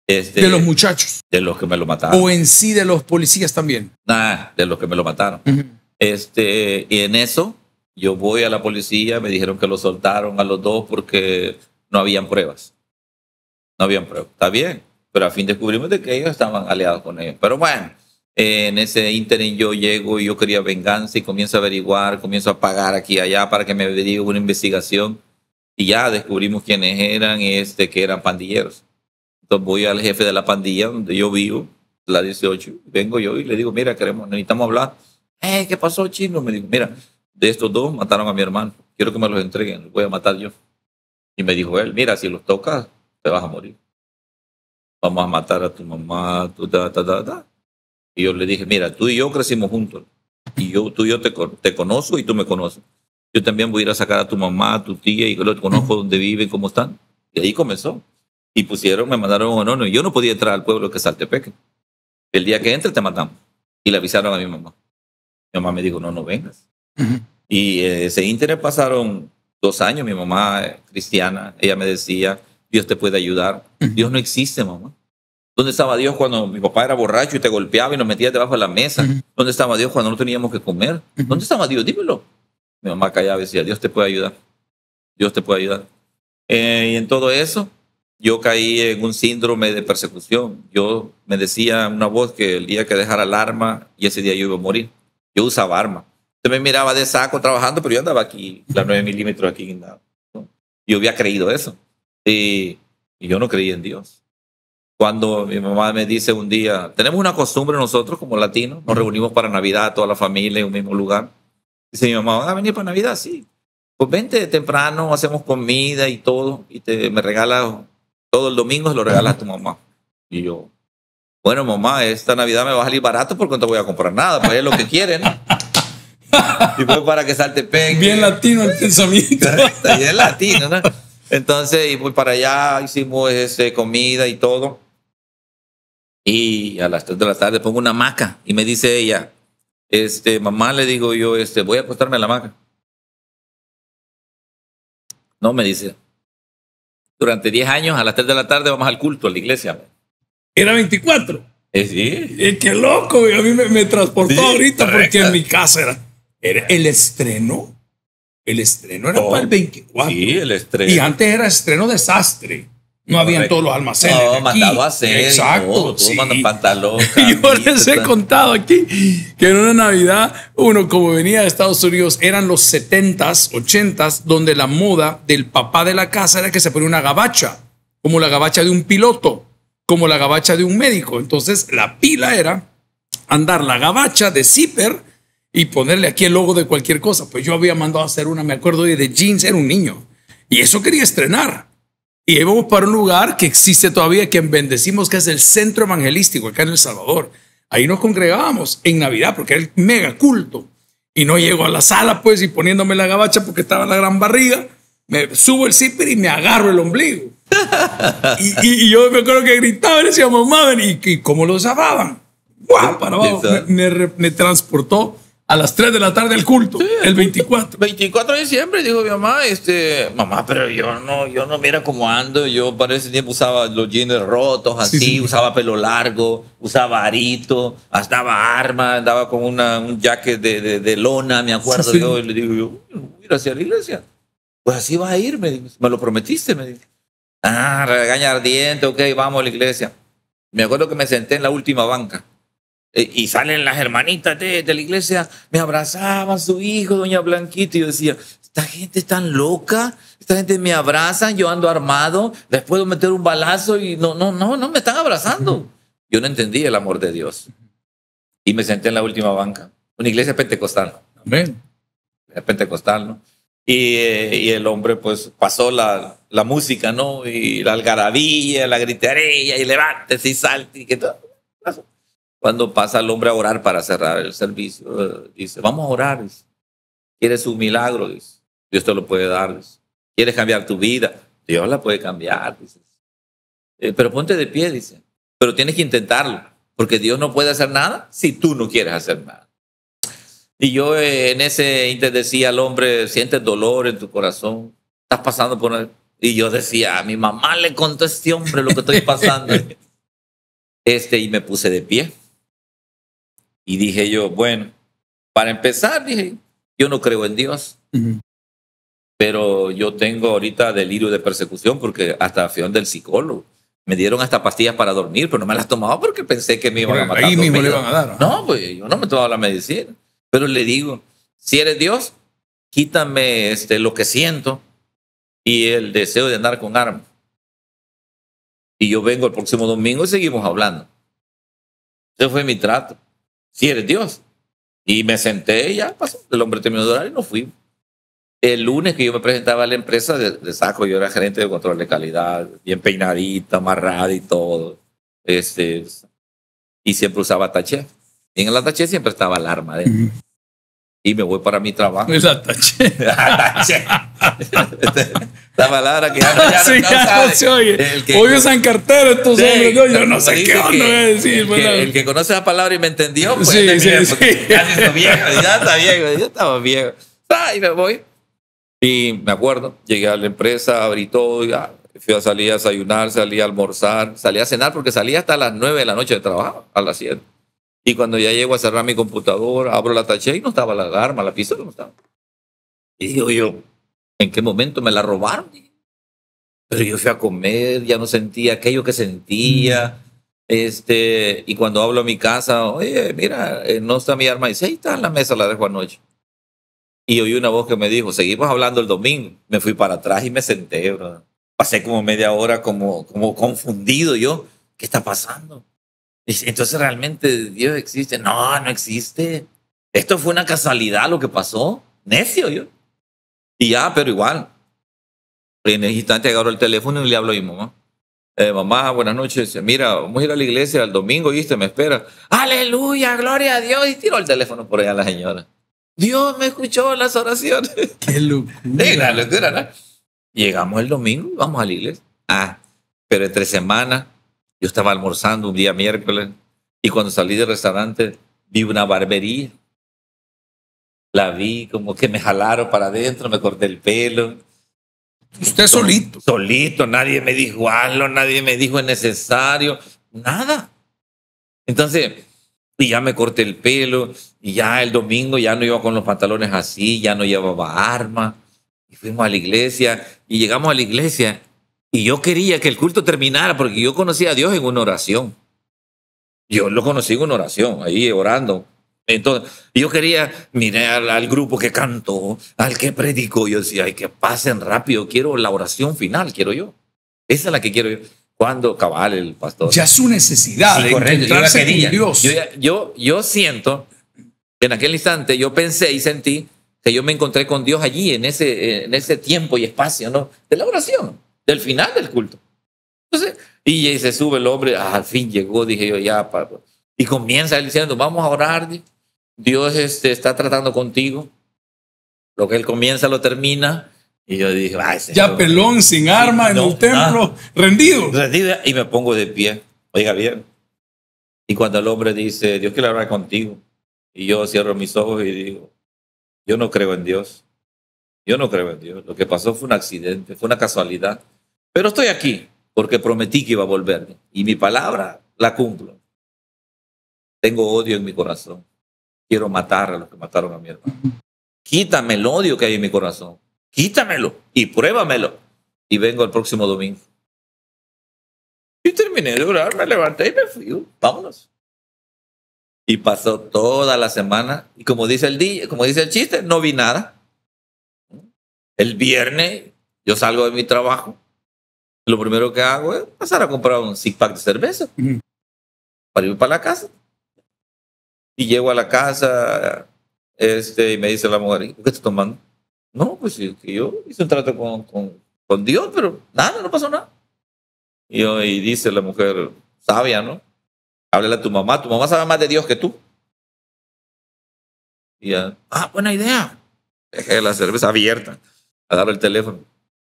Este, De los muchachos. de los que me lo mataron. O en sí de los policías también. Nah, de los que me lo mataron. Este, y en eso yo voy a la policía, me dijeron que lo soltaron a los dos porque no habían pruebas. No habían pruebas. Está bien, pero a fin descubrimos de que ellos estaban aliados con ellos. Pero bueno, eh, en ese ínterin yo llego y yo quería venganza y comienzo a averiguar, comienzo a pagar aquí y allá para que me averigüe una investigación y ya descubrimos quiénes eran, este, que eran pandilleros. Entonces voy al jefe de la pandilla donde yo vivo, la 18, vengo yo y le digo, mira, queremos, necesitamos hablar. Eh, ¿qué pasó, chino? Me dijo, mira, de estos dos mataron a mi hermano. Quiero que me los entreguen, los voy a matar yo. Y me dijo él, mira, si los tocas, te vas a morir. Vamos a matar a tu mamá, tu ta, ta, ta, ta. Y yo le dije, mira, tú y yo crecimos juntos. Y yo, tú y yo te, con- te conozco y tú me conoces. Yo también voy a ir a sacar a tu mamá, a tu tía, y los conozco dónde viven, cómo están. Y ahí comenzó. Y pusieron, me mandaron un honor. Yo no podía entrar al pueblo que es Saltepeque. El día que entre te matamos. Y le avisaron a mi mamá. Mi mamá me dijo, no, no vengas. Y eh, ese internet pasaron dos años. Mi mamá, eh, cristiana, ella me decía, Dios te puede ayudar. Dios no existe, mamá. ¿Dónde estaba Dios cuando mi papá era borracho y te golpeaba y nos metía debajo de la mesa? ¿Dónde estaba Dios cuando no teníamos que comer? ¿Dónde estaba Dios? Dímelo. Mi mamá callaba y decía, Dios te puede ayudar. Dios te puede ayudar. Eh, y en todo eso, yo caí en un síndrome de persecución. Yo me decía una voz que el día que dejara el arma y ese día yo iba a morir. Yo usaba arma. Usted me miraba de saco trabajando, pero yo andaba aquí, la 9 milímetros aquí. guindado, ¿no? Yo había creído eso. Y, y yo no creía en Dios. Cuando mi mamá me dice un día, tenemos una costumbre nosotros como latinos, nos reunimos para Navidad, toda la familia en un mismo lugar. Dice mi mamá, ¿van a venir para Navidad? Sí. Pues vente temprano, hacemos comida y todo, y te, me regalas, todo el domingo se lo regalas a tu mamá. Y yo, bueno, mamá, esta Navidad me va a salir barato porque no te voy a comprar nada, pues es lo que quieren. y fue para que salte pegue. Bien latino el pensamiento. es latino, ¿no? Entonces, y pues para allá hicimos este, comida y todo. Y a las 3 de la tarde pongo una hamaca y me dice ella, este, mamá, le digo yo, este, voy a acostarme en la hamaca. No, me dice, durante 10 años a las 3 de la tarde vamos al culto, a la iglesia. Era 24. Eh, sí, Eh, qué loco, a mí me, me transportó Sí, ahorita porque en mi casa era, era el estreno. El estreno era Oh, para el 24. sí, el estrés. Y antes era estreno desastre. No habían Correcto. todos los almacenes. No, aquí. mandado a hacer. Exacto. Todo, sí. pantalón. Yo les he contado aquí que en una Navidad, uno como venía de Estados Unidos, eran los 70s, 80s, donde la moda del papá de la casa era que se ponía una gabacha, como la gabacha de un piloto, como la gabacha de un médico. Entonces la pila era andar la gabacha de zipper y ponerle aquí el logo de cualquier cosa. Pues yo había mandado a hacer una, me acuerdo de, jeans, era un niño. Y eso quería estrenar. Y íbamos para un lugar que existe todavía, que bendecimos, que es el Centro Evangelístico acá en El Salvador. Ahí nos congregábamos en Navidad porque era el mega culto. Y no llego a la sala, pues, y poniéndome la gabacha porque estaba la gran barriga, me subo el zipper y me agarro el ombligo. y, y- y yo me acuerdo que gritaba y decía, mamá, ven", y, y cómo lo zafaban. ¡Guau! Para abajo. Me, me re- me transportó a las 3 de la tarde al culto, el 24. 24 de diciembre, dijo mi mamá, este, mamá, pero yo no, yo no mira cómo ando, yo para ese tiempo usaba los jeans rotos, así, Sí, sí. usaba pelo largo, usaba arito, andaba arma, andaba con una, un jacket de, de, de lona, me acuerdo Sí, sí. yo, y le digo yo, "Uy, voy a ir hacia la iglesia. Pues así vas a ir, me, dijo, me lo prometiste, me dijo. Ah, regaña ardiente, ok, vamos a la iglesia. Me acuerdo que me senté en la última banca. Eh, Y salen las hermanitas de, de la iglesia, me abrazaban su hijo, doña Blanquita, y yo decía, esta gente es tan loca, Esta gente me abraza, yo ando armado, les puedo meter un balazo y no, no, no, no me están abrazando. Yo no entendí el amor de Dios. Y me senté en la última banca, una iglesia pentecostal. Amén. Pentecostal, ¿no? Y, eh, y, el hombre pues pasó la, la, música, ¿no? Y la algarabía, la gritería, y levántese y salte y que todo. Cuando pasa el hombre a orar para cerrar el servicio, dice, vamos a orar. ¿Quieres un milagro? Dice. Dios te lo puede dar. Dice. ¿Quieres cambiar tu vida? Dios la puede cambiar. Dice. Eh, pero ponte de pie, dice. Pero tienes que intentarlo, porque Dios no puede hacer nada si tú no quieres hacer nada. Y yo eh, en ese inter decía al hombre, sientes dolor en tu corazón, estás pasando por... Y yo decía, a mi mamá le contó a este hombre lo que estoy pasando. este, y me puse de pie. Y dije yo, bueno, para empezar, dije, yo no creo en Dios. Pero yo tengo ahorita delirio de persecución porque hasta fui del psicólogo. Me dieron hasta pastillas para dormir, pero no me las tomaba porque pensé que me iban a matar. Ahí mismo le iban a dar. No, pues yo no me tomaba la medicina. Pero le digo, si eres Dios, quítame este, lo que siento y el deseo de andar con armas. Y yo vengo el próximo domingo y seguimos hablando. Ese fue mi trato si eres Dios. Y me senté y ya pasó. El hombre terminó de orar y no fui. El lunes que yo me presentaba a la empresa de, saco, yo era gerente de control de calidad, bien peinadita, amarrada y todo. Este, y siempre usaba taché. Y en el taché siempre estaba alarma. arma y me voy para mi trabajo. Taché. La palabra que ya no, ya sí, ya no se oye. El que, Cartero estos sí, hombres, no, yo no sé qué onda que, a decir. El que, el que, conoce la palabra y me entendió, pues sí, sí, bien, sí. está viejo, ya está viejo, ya estaba viejo. Ah, y me voy. Y me acuerdo, llegué a la empresa, abrí todo, ya, fui a salir a desayunar, salí a almorzar, salí a cenar porque salí hasta las 9 de la noche de trabajo, a las 7. Y cuando ya llego a cerrar mi computador, abro la taché y no estaba la alarma, la pistola no estaba. Y digo yo, ¿en qué momento me la robaron? Pero yo fui a comer, ya no sentía aquello que sentía. Este, y cuando hablo a mi casa, oye, mira, eh, no está mi arma. Y dice, ahí está en la mesa, la dejo anoche. Y oí una voz que me dijo, seguimos hablando el domingo. Me fui para atrás y me senté, bro. Pasé como media hora como, como confundido yo. ¿Qué está pasando? Entonces, ¿realmente Dios existe? No, no existe. Esto fue una casualidad lo que pasó. Necio yo. Y ya, pero igual. En el instante agarro el teléfono y le hablo a mi mamá. Eh, mamá, buenas noches. Mira, vamos a ir a la iglesia el domingo, ¿viste? Me espera. Aleluya, gloria a Dios. Y tiró el teléfono por allá a la señora. Dios me escuchó las oraciones. Qué locura. locura, ¿no? Llegamos el domingo y vamos a la iglesia. Ah, pero entre semanas yo estaba almorzando un día miércoles y cuando salí del restaurante vi una barbería. La vi como que me jalaron para adentro, me corté el pelo. Usted solito. Solito, nadie me dijo algo, nadie me dijo es necesario, nada. Entonces, y ya me corté el pelo, y ya el domingo ya no iba con los pantalones así, ya no llevaba arma. Y fuimos a la iglesia, y llegamos a la iglesia, y yo quería que el culto terminara porque yo conocía a Dios en una oración. Yo lo conocí en una oración, ahí orando. Entonces, yo quería mirar al, grupo que cantó, al que predicó. Yo decía, ay, que pasen rápido. Quiero la oración final, quiero yo. Esa es la que quiero yo. Cuando cabal el pastor. Ya su necesidad de encontrarse con Dios. Yo, yo, yo siento, en aquel instante, yo pensé y sentí que yo me encontré con Dios allí, en ese, en ese tiempo y espacio, ¿no? De la oración del final del culto. Entonces, y se sube el hombre, ah, al fin llegó, dije yo, ya, papá. Y comienza él diciendo, vamos a orar, Dios este, está tratando contigo. Lo que él comienza lo termina. Y yo dije, Ay, ya pelón, sin arma, en el templo, rendido. Rendido, y me pongo de pie. Oiga bien. Y cuando el hombre dice, Dios quiere hablar contigo. Y yo cierro mis ojos y digo, yo no creo en Dios. Yo no creo en Dios. Lo que pasó fue un accidente, fue una casualidad. Pero estoy aquí porque prometí que iba a volver. Y mi palabra la cumplo. Tengo odio en mi corazón. Quiero matar a los que mataron a mi hermano. Quítame el odio que hay en mi corazón. Quítamelo y pruébamelo. Y vengo el próximo domingo. Y terminé de orar, me levanté y me fui. Vámonos. Y pasó toda la semana. Y como dice el día, como dice el chiste, no vi nada. El viernes Yo salgo de mi trabajo, lo primero que hago es pasar a comprar un six pack de cerveza para ir para la casa. Y llego a la casa este, y me dice la mujer, ¿qué estás tomando? No, pues que yo hice un trato con, con, con, Dios, pero nada, no pasó nada. Y, yo, y dice la mujer, sabia, ¿no? Háblale a tu mamá, tu mamá sabe más de Dios que tú. Y ya, ah, buena idea. Dejé la cerveza abierta, agarro el teléfono.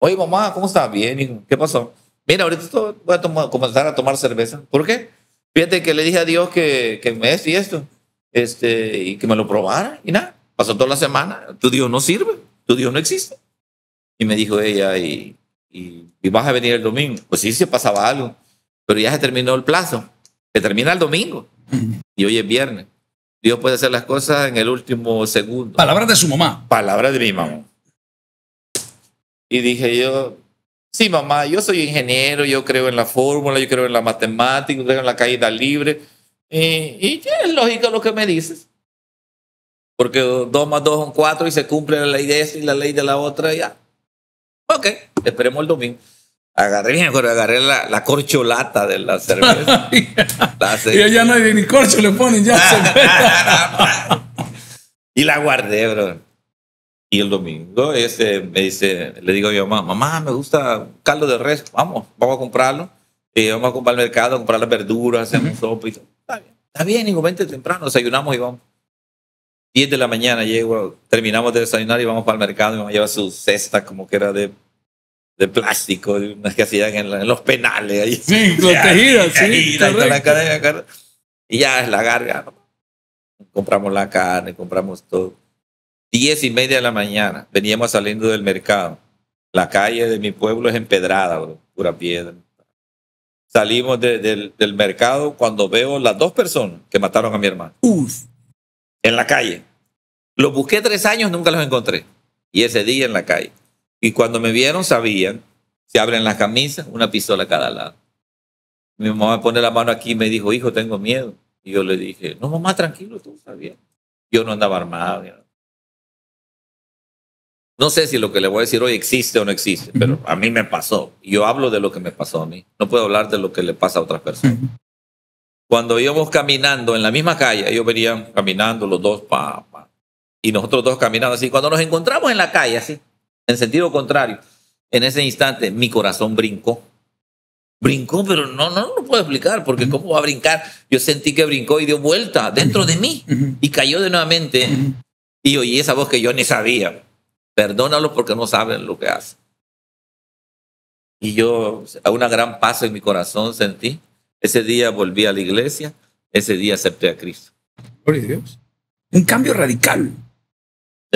Oye, mamá, ¿cómo estás? Bien, ¿qué pasó? Mira, ahorita voy a tomar, comenzar a tomar cerveza. ¿Por qué? Fíjate que le dije a Dios que, que me es y esto, este, y que me lo probara, y nada. Pasó toda la semana, tu Dios no sirve, tu Dios no existe. Y me dijo ella, y, y, vas a venir el domingo. Pues sí, se pasaba algo, pero ya se terminó el plazo. Se termina el domingo, y hoy es viernes. Dios puede hacer las cosas en el último segundo. Palabras de su mamá. Palabras de mi mamá. Y dije yo, sí, mamá, yo soy ingeniero, yo creo en la fórmula, yo creo en la matemática, yo creo en la caída libre. Y, y es lógico lo que me dices. Porque dos más dos son cuatro y se cumple la ley de esta y la ley de la otra ya. Ok, esperemos el domingo. Agarré, bien, agarré la, la, corcholata de la cerveza. y ya no hay ni corcho, le ponen ya. y la guardé, bro. Y el domingo ese me dice, le digo a mi mamá, mamá, me gusta caldo de res, vamos, vamos a comprarlo. Y vamos a comprar al mercado, a comprar las verduras, hacemos sopa y todo. Está bien, está bien, hijo, vente temprano, desayunamos y vamos. 10 de la mañana llego, terminamos de desayunar y vamos para el mercado. Y me lleva su cesta como que era de de plástico, unas que hacían en, los penales. Ahí. Sí, protegidas, sí. y ya es la garga. Compramos la carne, compramos todo. Diez y media de la mañana, veníamos saliendo del mercado. La calle de mi pueblo es empedrada, pura piedra. Salimos del, del mercado cuando veo las dos personas que mataron a mi hermano. Uf. En la calle. Los busqué tres años, nunca los encontré. Y ese día en la calle. Y cuando me vieron, sabían, se abren las camisas, una pistola a cada lado. Mi mamá me pone la mano aquí y me dijo, hijo, tengo miedo. Y yo le dije, no, mamá, tranquilo, tú sabías. Yo no andaba armado. No sé si lo que le voy a decir hoy existe o no existe, pero a mí me pasó. Yo hablo de lo que me pasó a mí. No puedo hablar de lo que le pasa a otras personas. Cuando íbamos caminando en la misma calle, ellos venían caminando los dos, pa, pa, y nosotros dos caminando así. Cuando nos encontramos en la calle, así, en sentido contrario, en ese instante mi corazón brincó. Brincó, pero no, no, no puedo explicar, porque ¿cómo va a brincar? Yo sentí que brincó y dio vuelta dentro de mí y cayó de nuevamente. Y oí esa voz que yo ni sabía. Perdónalo porque no saben lo que hace. Y yo a una gran paz en mi corazón sentí. Ese día volví a la iglesia, ese día acepté a Cristo. Gloria a Dios. Un cambio radical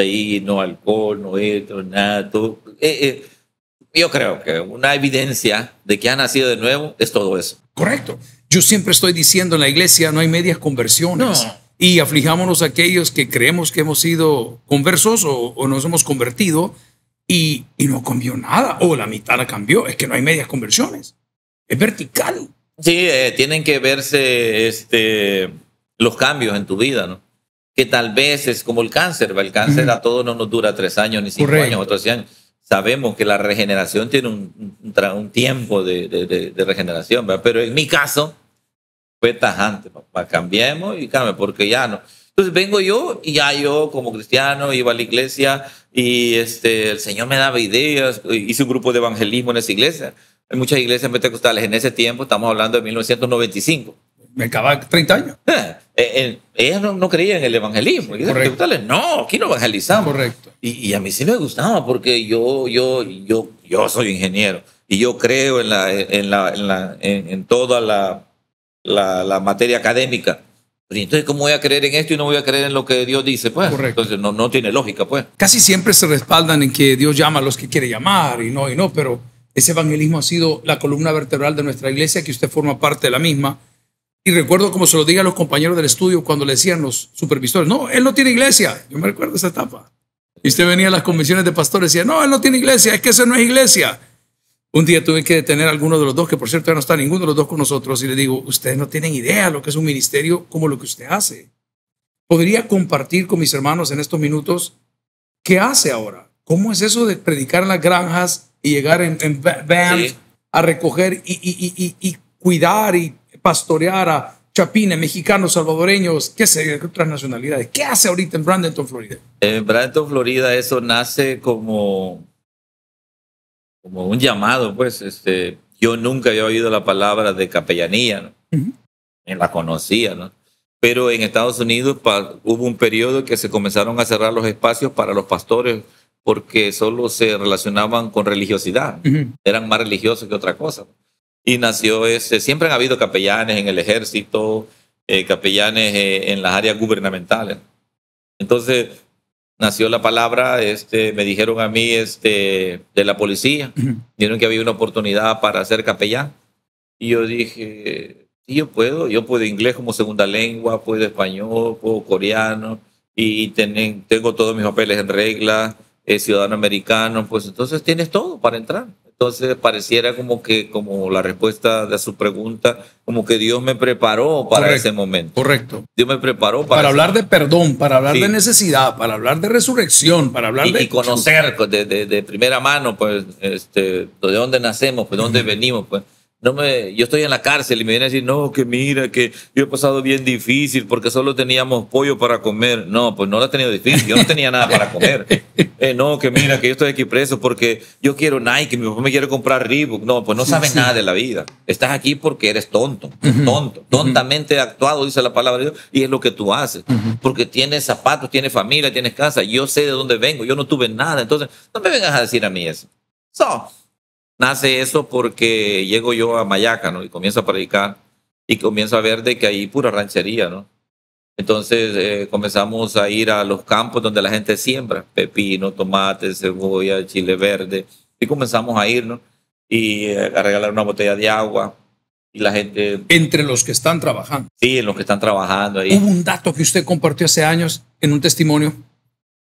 ahí no alcohol, no esto, nada. Todo. Eh, eh, yo creo que una evidencia de que ha nacido de nuevo es todo eso. Correcto. Yo siempre estoy diciendo en la iglesia no hay medias conversiones. Y aflijámonos aquellos que creemos que hemos sido conversos o, nos hemos convertido y, y, no cambió nada. O la mitad la cambió. Es que no hay medias conversiones. Es vertical. Sí, eh, tienen que verse este, los cambios en tu vida, ¿no? que tal vez es como el cáncer, el cáncer a todos no nos dura tres años, ni cinco años, otros años. Sabemos que la regeneración tiene un, un, tiempo de, de, regeneración, pero en mi caso fue tajante, papá, cambiemos y cambie, porque ya no. Entonces vengo yo y ya yo como cristiano iba a la iglesia y este, el Señor me daba ideas, hice un grupo de evangelismo en esa iglesia. Hay muchas iglesias pentecostales en ese tiempo, estamos hablando de 1995 me acaba 30 años. Eh, eh, ellas no, no, creían en el evangelismo. Correcto. No, aquí no evangelizamos. Correcto. Y, a mí sí me gustaba porque yo, yo, yo, yo soy ingeniero y yo creo en, la, en, la, en, la, en, toda la, la, la, materia académica. Pero entonces, ¿cómo voy a creer en esto y no voy a creer en lo que Dios dice? Pues, Correcto. entonces no, no tiene lógica, pues. Casi siempre se respaldan en que Dios llama a los que quiere llamar y no, y no, pero ese evangelismo ha sido la columna vertebral de nuestra iglesia, que usted forma parte de la misma y recuerdo como se lo diga a los compañeros del estudio cuando le decían los supervisores, no, él no tiene iglesia. Yo me recuerdo esa etapa. Y usted venía a las convenciones de pastores y decía, no, él no tiene iglesia, es que eso no es iglesia. Un día tuve que detener a alguno de los dos, que por cierto ya no está ninguno de los dos con nosotros, y le digo, ustedes no tienen idea de lo que es un ministerio como lo que usted hace. ¿Podría compartir con mis hermanos en estos minutos qué hace ahora? ¿Cómo es eso de predicar en las granjas y llegar en, en vans a recoger y, y, y, cuidar y pastorear a chapines, mexicanos, salvadoreños, qué sé, otras nacionalidades. ¿Qué hace ahorita en Bradenton, Florida? En Bradenton, Florida, eso nace como, como un llamado, pues. Este, yo nunca había oído la palabra de capellanía, ¿no? la conocía, ¿no? Pero en Estados Unidos hubo un periodo que se comenzaron a cerrar los espacios para los pastores porque solo se relacionaban con religiosidad, eran más religiosos que otra cosa. Y nació ese, siempre han habido capellanes en el ejército, eh, capellanes eh, en las áreas gubernamentales. Entonces nació la palabra, este, me dijeron a mí este, de la policía, dijeron que había una oportunidad para ser capellán. Y yo dije, sí, yo puedo, yo puedo inglés como segunda lengua, puedo español, puedo coreano, y tengo todos mis papeles en regla eh, ciudadano americano, pues entonces tienes todo para entrar. Entonces pareciera como que, como la respuesta de su pregunta, como que Dios me preparó para ese momento. Correcto. Dios me preparó para, para hablar de perdón, para hablar de necesidad, para hablar de resurrección, para hablar de... Y conocer de, de, de, primera mano, pues, este, de dónde nacemos, pues, de dónde venimos, pues no me, yo estoy en la cárcel y me vienen a decir, no, que mira, que yo he pasado bien difícil porque solo teníamos pollo para comer. No, pues no lo he tenido difícil, yo no tenía nada para comer. Eh, no, que mira, que yo estoy aquí preso porque yo quiero Nike, mi papá me quiere comprar Reebok. No, pues no sabes nada de la vida. Estás aquí porque eres tonto, tonto, tontamente actuado, dice la palabra de Dios, y es lo que tú haces. Porque tienes zapatos, tienes familia, tienes casa, yo sé de dónde vengo, yo no tuve nada. Entonces, no me vengas a decir a mí eso. So, nace eso porque llego yo a Mayaca, ¿no? Y comienzo a predicar y comienzo a ver de que hay pura ranchería, ¿no? Entonces eh, comenzamos a ir a los campos donde la gente siembra pepino, tomate, cebolla, chile verde y comenzamos a ir, ¿no? Y eh, a regalar una botella de agua y la gente... Entre los que están trabajando. Sí, en los que están trabajando ahí. Hubo un dato que usted compartió hace años en un testimonio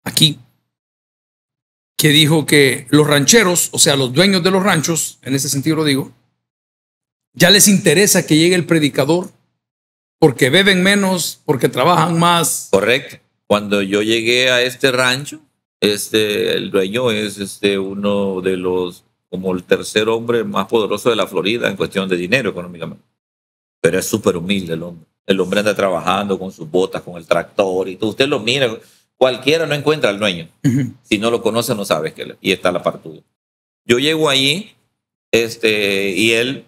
aquí que dijo que los rancheros, o sea, los dueños de los ranchos, en ese sentido lo digo, ya les interesa que llegue el predicador porque beben menos, porque trabajan más. Correcto. Cuando yo llegué a este rancho, este, el dueño es este, uno de los, como el tercer hombre más poderoso de la Florida en cuestión de dinero económicamente. Pero es súper humilde el hombre. El hombre anda trabajando con sus botas, con el tractor y todo. Usted lo mira Cualquiera no encuentra al dueño. Si no lo conoce, no sabes que y está la partida. Yo llego allí este, y él,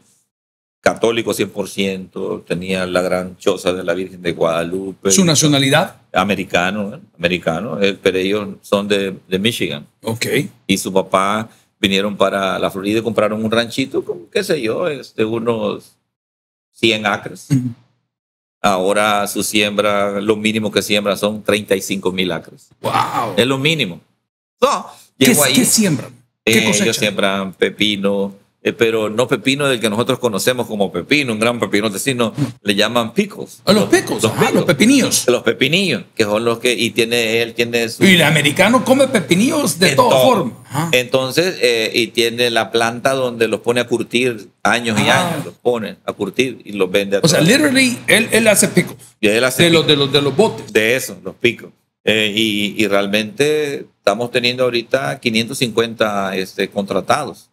católico 100%, tenía la gran choza de la Virgen de Guadalupe. ¿Su nacionalidad? Americano, americano, pero ellos son de, de, Michigan. Ok. Y su papá vinieron para la Florida y compraron un ranchito, con, qué sé yo, este, unos 100 acres. Ahora su siembra, lo mínimo que siembra son 35 mil acres. ¡Wow! Es lo mínimo. No, ¿Qué, ¿Qué, siembran? ¿Qué eh, ellos siembran pepino, eh, pero no pepino del que nosotros conocemos como pepino, un gran pepino sino le llaman picos. ¿A los, picos? Los, los pepinillos. Los pepinillos, que son los que, y tiene, él tiene su... Y el americano come pepinillos de todas formas. Entonces, eh, y tiene la planta donde los pone a curtir años y ah. años, los pone a curtir y los vende a O sea, literally, él, él hace picos. Y él hace de, los, de, los, de los botes. De eso, los picos. Eh, y, y, realmente estamos teniendo ahorita 550 este, contratados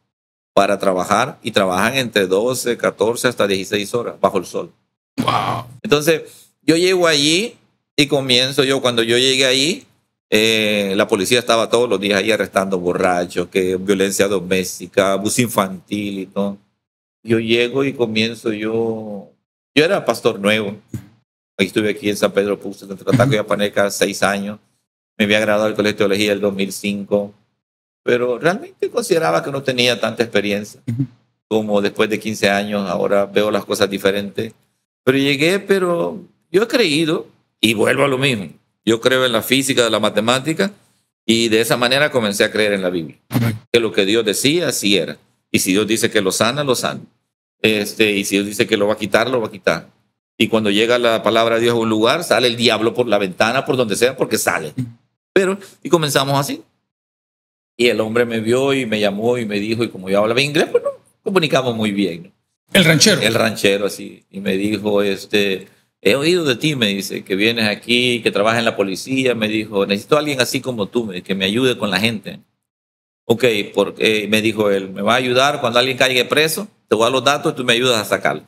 para trabajar y trabajan entre 12, 14 hasta 16 horas bajo el sol. Wow. Entonces, yo llego allí y comienzo yo, cuando yo llegué allí, eh, la policía estaba todos los días ahí arrestando borrachos, que violencia doméstica, abuso infantil y todo. Yo llego y comienzo yo, yo era pastor nuevo. Estuve aquí en San Pedro Puse, en Trataco y Apaneca, seis años. Me había graduado del Colegio de Teología el 2005 pero realmente consideraba que no tenía tanta experiencia como después de 15 años, ahora veo las cosas diferentes. Pero llegué, pero yo he creído, y vuelvo a lo mismo, yo creo en la física, de la matemática, y de esa manera comencé a creer en la Biblia. Que lo que Dios decía, así era. Y si Dios dice que lo sana, lo sana. Este, y si Dios dice que lo va a quitar, lo va a quitar. Y cuando llega la palabra de Dios a un lugar, sale el diablo por la ventana, por donde sea, porque sale. Pero, y comenzamos así. Y el hombre me vio y me llamó y me dijo, y como yo hablaba inglés, pues no, comunicamos muy bien. El ranchero. El ranchero, así. Y me dijo, este, he oído de ti, me dice, que vienes aquí, que trabajas en la policía. Me dijo, necesito a alguien así como tú, que me ayude con la gente. Ok, porque, me dijo él, me va a ayudar cuando alguien caiga preso, te voy a dar los datos y tú me ayudas a sacarlo.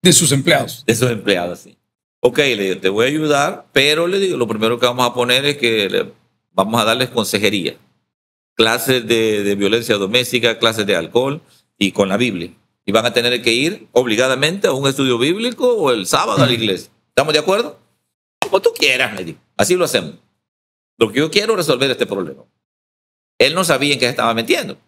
De sus empleados. De sus empleados, sí. Ok, le digo, te voy a ayudar, pero le digo, lo primero que vamos a poner es que vamos a darles consejería. Clases de, violencia doméstica, clases de alcohol y con la Biblia. Y van a tener que ir obligadamente a un estudio bíblico o el sábado a la iglesia. ¿Estamos de acuerdo? Como tú quieras, dijo. Así lo hacemos. Lo que yo quiero es resolver este problema. Él no sabía en qué estaba metiendo,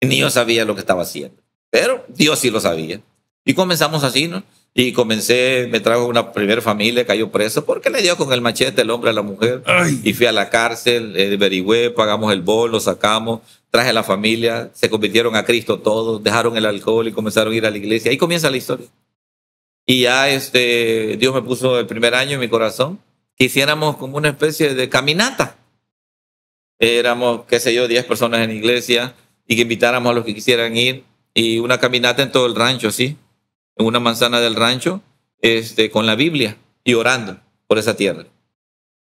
ni yo sabía lo que estaba haciendo, pero Dios sí lo sabía. Y comenzamos así, ¿no? Y comencé, me trajo una primera familia, cayó preso porque le dio con el machete el hombre a la mujer. Y fui a la cárcel, eh, averigüé, pagamos el bol, lo sacamos, traje a la familia, se convirtieron a Cristo todos, dejaron el alcohol y comenzaron a ir a la iglesia. Ahí comienza la historia. Y ya este, Dios me puso el primer año en mi corazón que hiciéramos como una especie de caminata. Éramos, qué sé yo, 10 personas en la iglesia y que invitáramos a los que quisieran ir y una caminata en todo el rancho, así, en una manzana del rancho, este, con la Biblia y orando por esa tierra.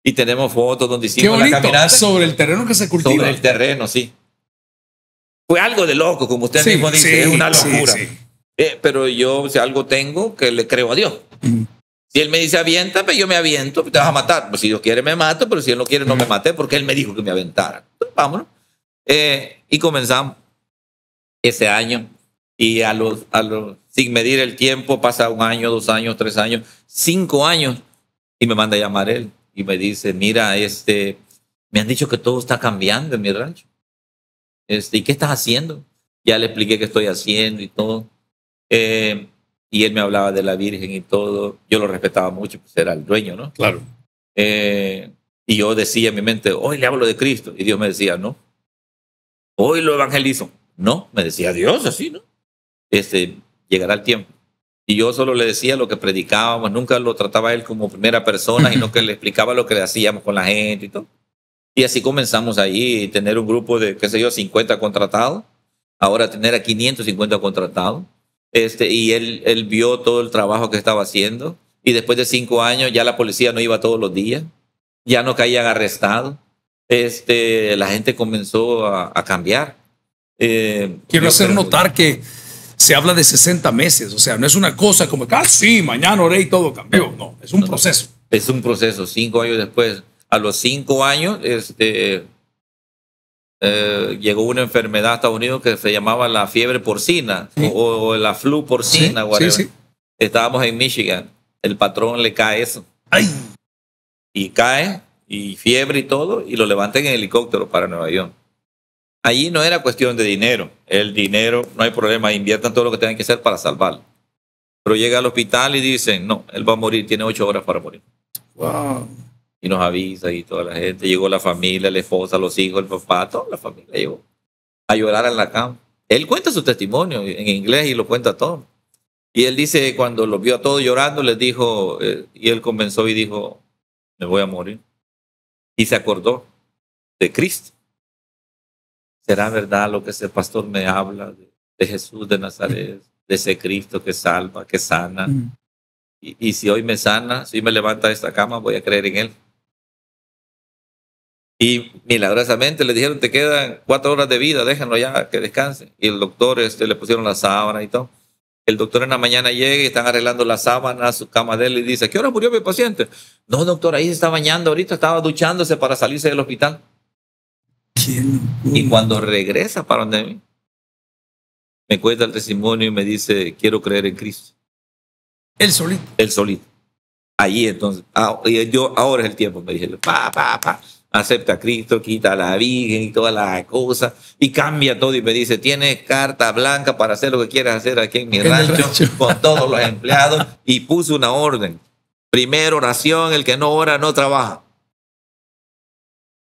Y tenemos fotos donde hicimos la caminata. Sobre el terreno que se cultiva. Sobre el terreno, sí. Fue algo de loco, como usted mismo dice, es una locura. Eh, pero yo, si algo tengo, que le creo a Dios. Si él me dice avienta, pues yo me aviento, te vas a matar. Pues si Dios quiere me mato, pero si él no quiere no me maté porque él me dijo que me aventara. Pues vámonos. Eh, y comenzamos ese año y a los, a los, sin medir el tiempo, pasa un año, dos años, tres años, cinco años y me manda a llamar él y me dice, mira, este, me han dicho que todo está cambiando en mi rancho. Este, ¿Y qué estás haciendo? Ya le expliqué qué estoy haciendo y todo. Eh, y él me hablaba de la Virgen y todo. Yo lo respetaba mucho, pues era el dueño, ¿no? Claro. Eh, y yo decía en mi mente, hoy le hablo de Cristo. Y Dios me decía, no. Hoy lo evangelizo. No, me decía Dios así, ¿no? Este, llegará el tiempo. Y yo solo le decía lo que predicábamos, nunca lo trataba él como primera persona, sino que le explicaba lo que le hacíamos con la gente y todo. Y así comenzamos ahí, tener un grupo de, qué sé yo, 50 contratados, ahora tener a 550 contratados este, y él, él vio todo el trabajo que estaba haciendo. Y después de cinco años ya la policía no iba todos los días, ya no caían arrestados. Este, la gente comenzó a, cambiar. Eh, Quiero hacer notar que se habla de 60 meses, o sea, no es una cosa como que, ah, sí, mañana oré y todo cambió. No, es un proceso. Es un proceso, cinco años después. A los cinco años, este, eh, llegó una enfermedad a Estados Unidos que se llamaba la fiebre porcina o, la flu porcina. Estábamos en Michigan. El patrón le cae eso. Y cae, y fiebre y todo, y lo levantan en helicóptero para Nueva York. Allí no era cuestión de dinero. El dinero, no hay problema, inviertan todo lo que tengan que hacer para salvarlo. Pero llega al hospital y dicen, no, él va a morir, tiene ocho horas para morir. Wow y nos avisa y toda la gente. Llegó la familia, la esposa, los hijos, el papá, toda la familia llegó a llorar en la cama. Él cuenta su testimonio en inglés y lo cuenta todo. Y él dice, cuando lo vio a todos llorando, les dijo, eh, y él comenzó y dijo, me voy a morir. Y se acordó de Cristo. ¿Será verdad lo que ese pastor me habla de, Jesús de Nazaret, de ese Cristo que salva, que sana? Mm. Y, y, si hoy me sana, si me levanta de esta cama, voy a creer en Él. Y milagrosamente le dijeron, te quedan cuatro horas de vida, déjenlo ya, que descanse. Y el doctor este, le pusieron la sábana y todo. El doctor en la mañana llega y están arreglando la sábana a su cama de él y dice, ¿qué hora murió mi paciente? No, doctor, ahí se está bañando ahorita, estaba duchándose para salirse del hospital. Y cuando regresa para donde mí, me cuenta el testimonio y me dice, quiero creer en Cristo. El solito. El solito. Ahí entonces, ah, yo, ahora es el tiempo, me dije, pa, pa, pa acepta a Cristo, quita a la Virgen y toda la cosa y cambia todo y me dice, tienes carta blanca para hacer lo que quieras hacer aquí en mi rancho, con todos los empleados y puso una orden. Primera oración, el que no ora no trabaja.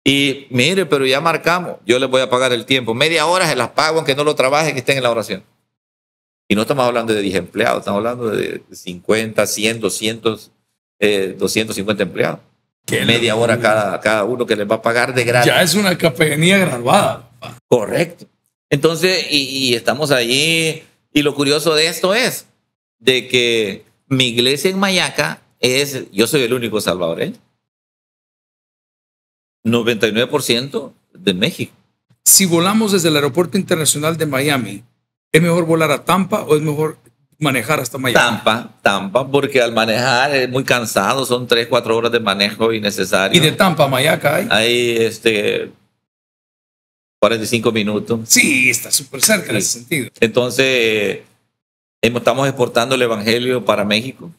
Y mire, pero ya marcamos, yo les voy a pagar el tiempo. Media hora se las pago aunque no lo trabajen, que estén en la oración. Y no estamos hablando de 10 empleados, estamos hablando de 50, 100, 200, 250 empleados media hora cada, cada uno que les va a pagar de gratis. Ya es una capellanía graduada. Correcto. Entonces, y, estamos allí. Y lo curioso de esto es de que mi iglesia en Mayaca es, yo soy el único salvadoreño. 99% de México. si volamos desde el aeropuerto internacional de Miami, ¿es mejor volar a Tampa o es mejor manejar hasta Miami? Tampa, Tampa, porque al manejar es muy cansado, son 3, 4 horas de manejo innecesario. ¿Y de Tampa a Miami hay? Hay este, 45 minutos. Sí, está súper cerca en ese sentido. Entonces, estamos exportando el Evangelio para México.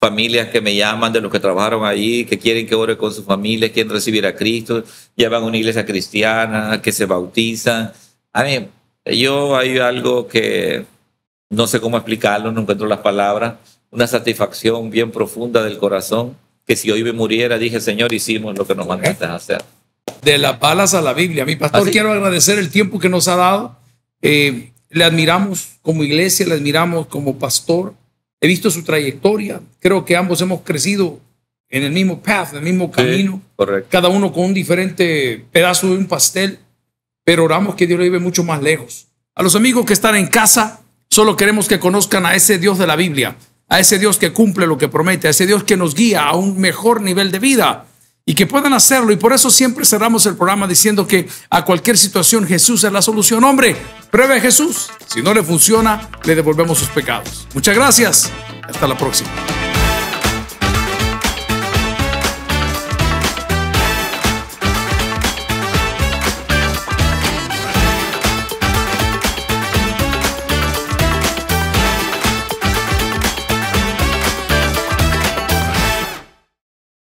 Familias que me llaman de los que trabajaron ahí, que quieren que ore con su familia, quieren recibir a Cristo, llevan a una iglesia cristiana, que se bautizan. A mí, yo hay algo que no sé cómo explicarlo, no encuentro las palabras, una satisfacción bien profunda del corazón, que si hoy me muriera, dije, Señor, hicimos lo que nos mandaste a hacer. De las balas a la Biblia. Mi pastor, quiero agradecer el tiempo que nos ha dado. Eh, le admiramos como iglesia, le admiramos como pastor. He visto su trayectoria. Creo que ambos hemos crecido en el mismo path, en el mismo camino. correcto. Cada uno con un diferente pedazo de un pastel. Pero oramos que Dios lo lleve mucho más lejos. A los amigos que están en casa, solo queremos que conozcan a ese Dios de la Biblia, a ese Dios que cumple lo que promete, a ese Dios que nos guía a un mejor nivel de vida y que puedan hacerlo. Y por eso siempre cerramos el programa diciendo que a cualquier situación Jesús es la solución. Hombre, pruebe a Jesús. Si no le funciona, le devolvemos sus pecados. Muchas gracias. Hasta la próxima.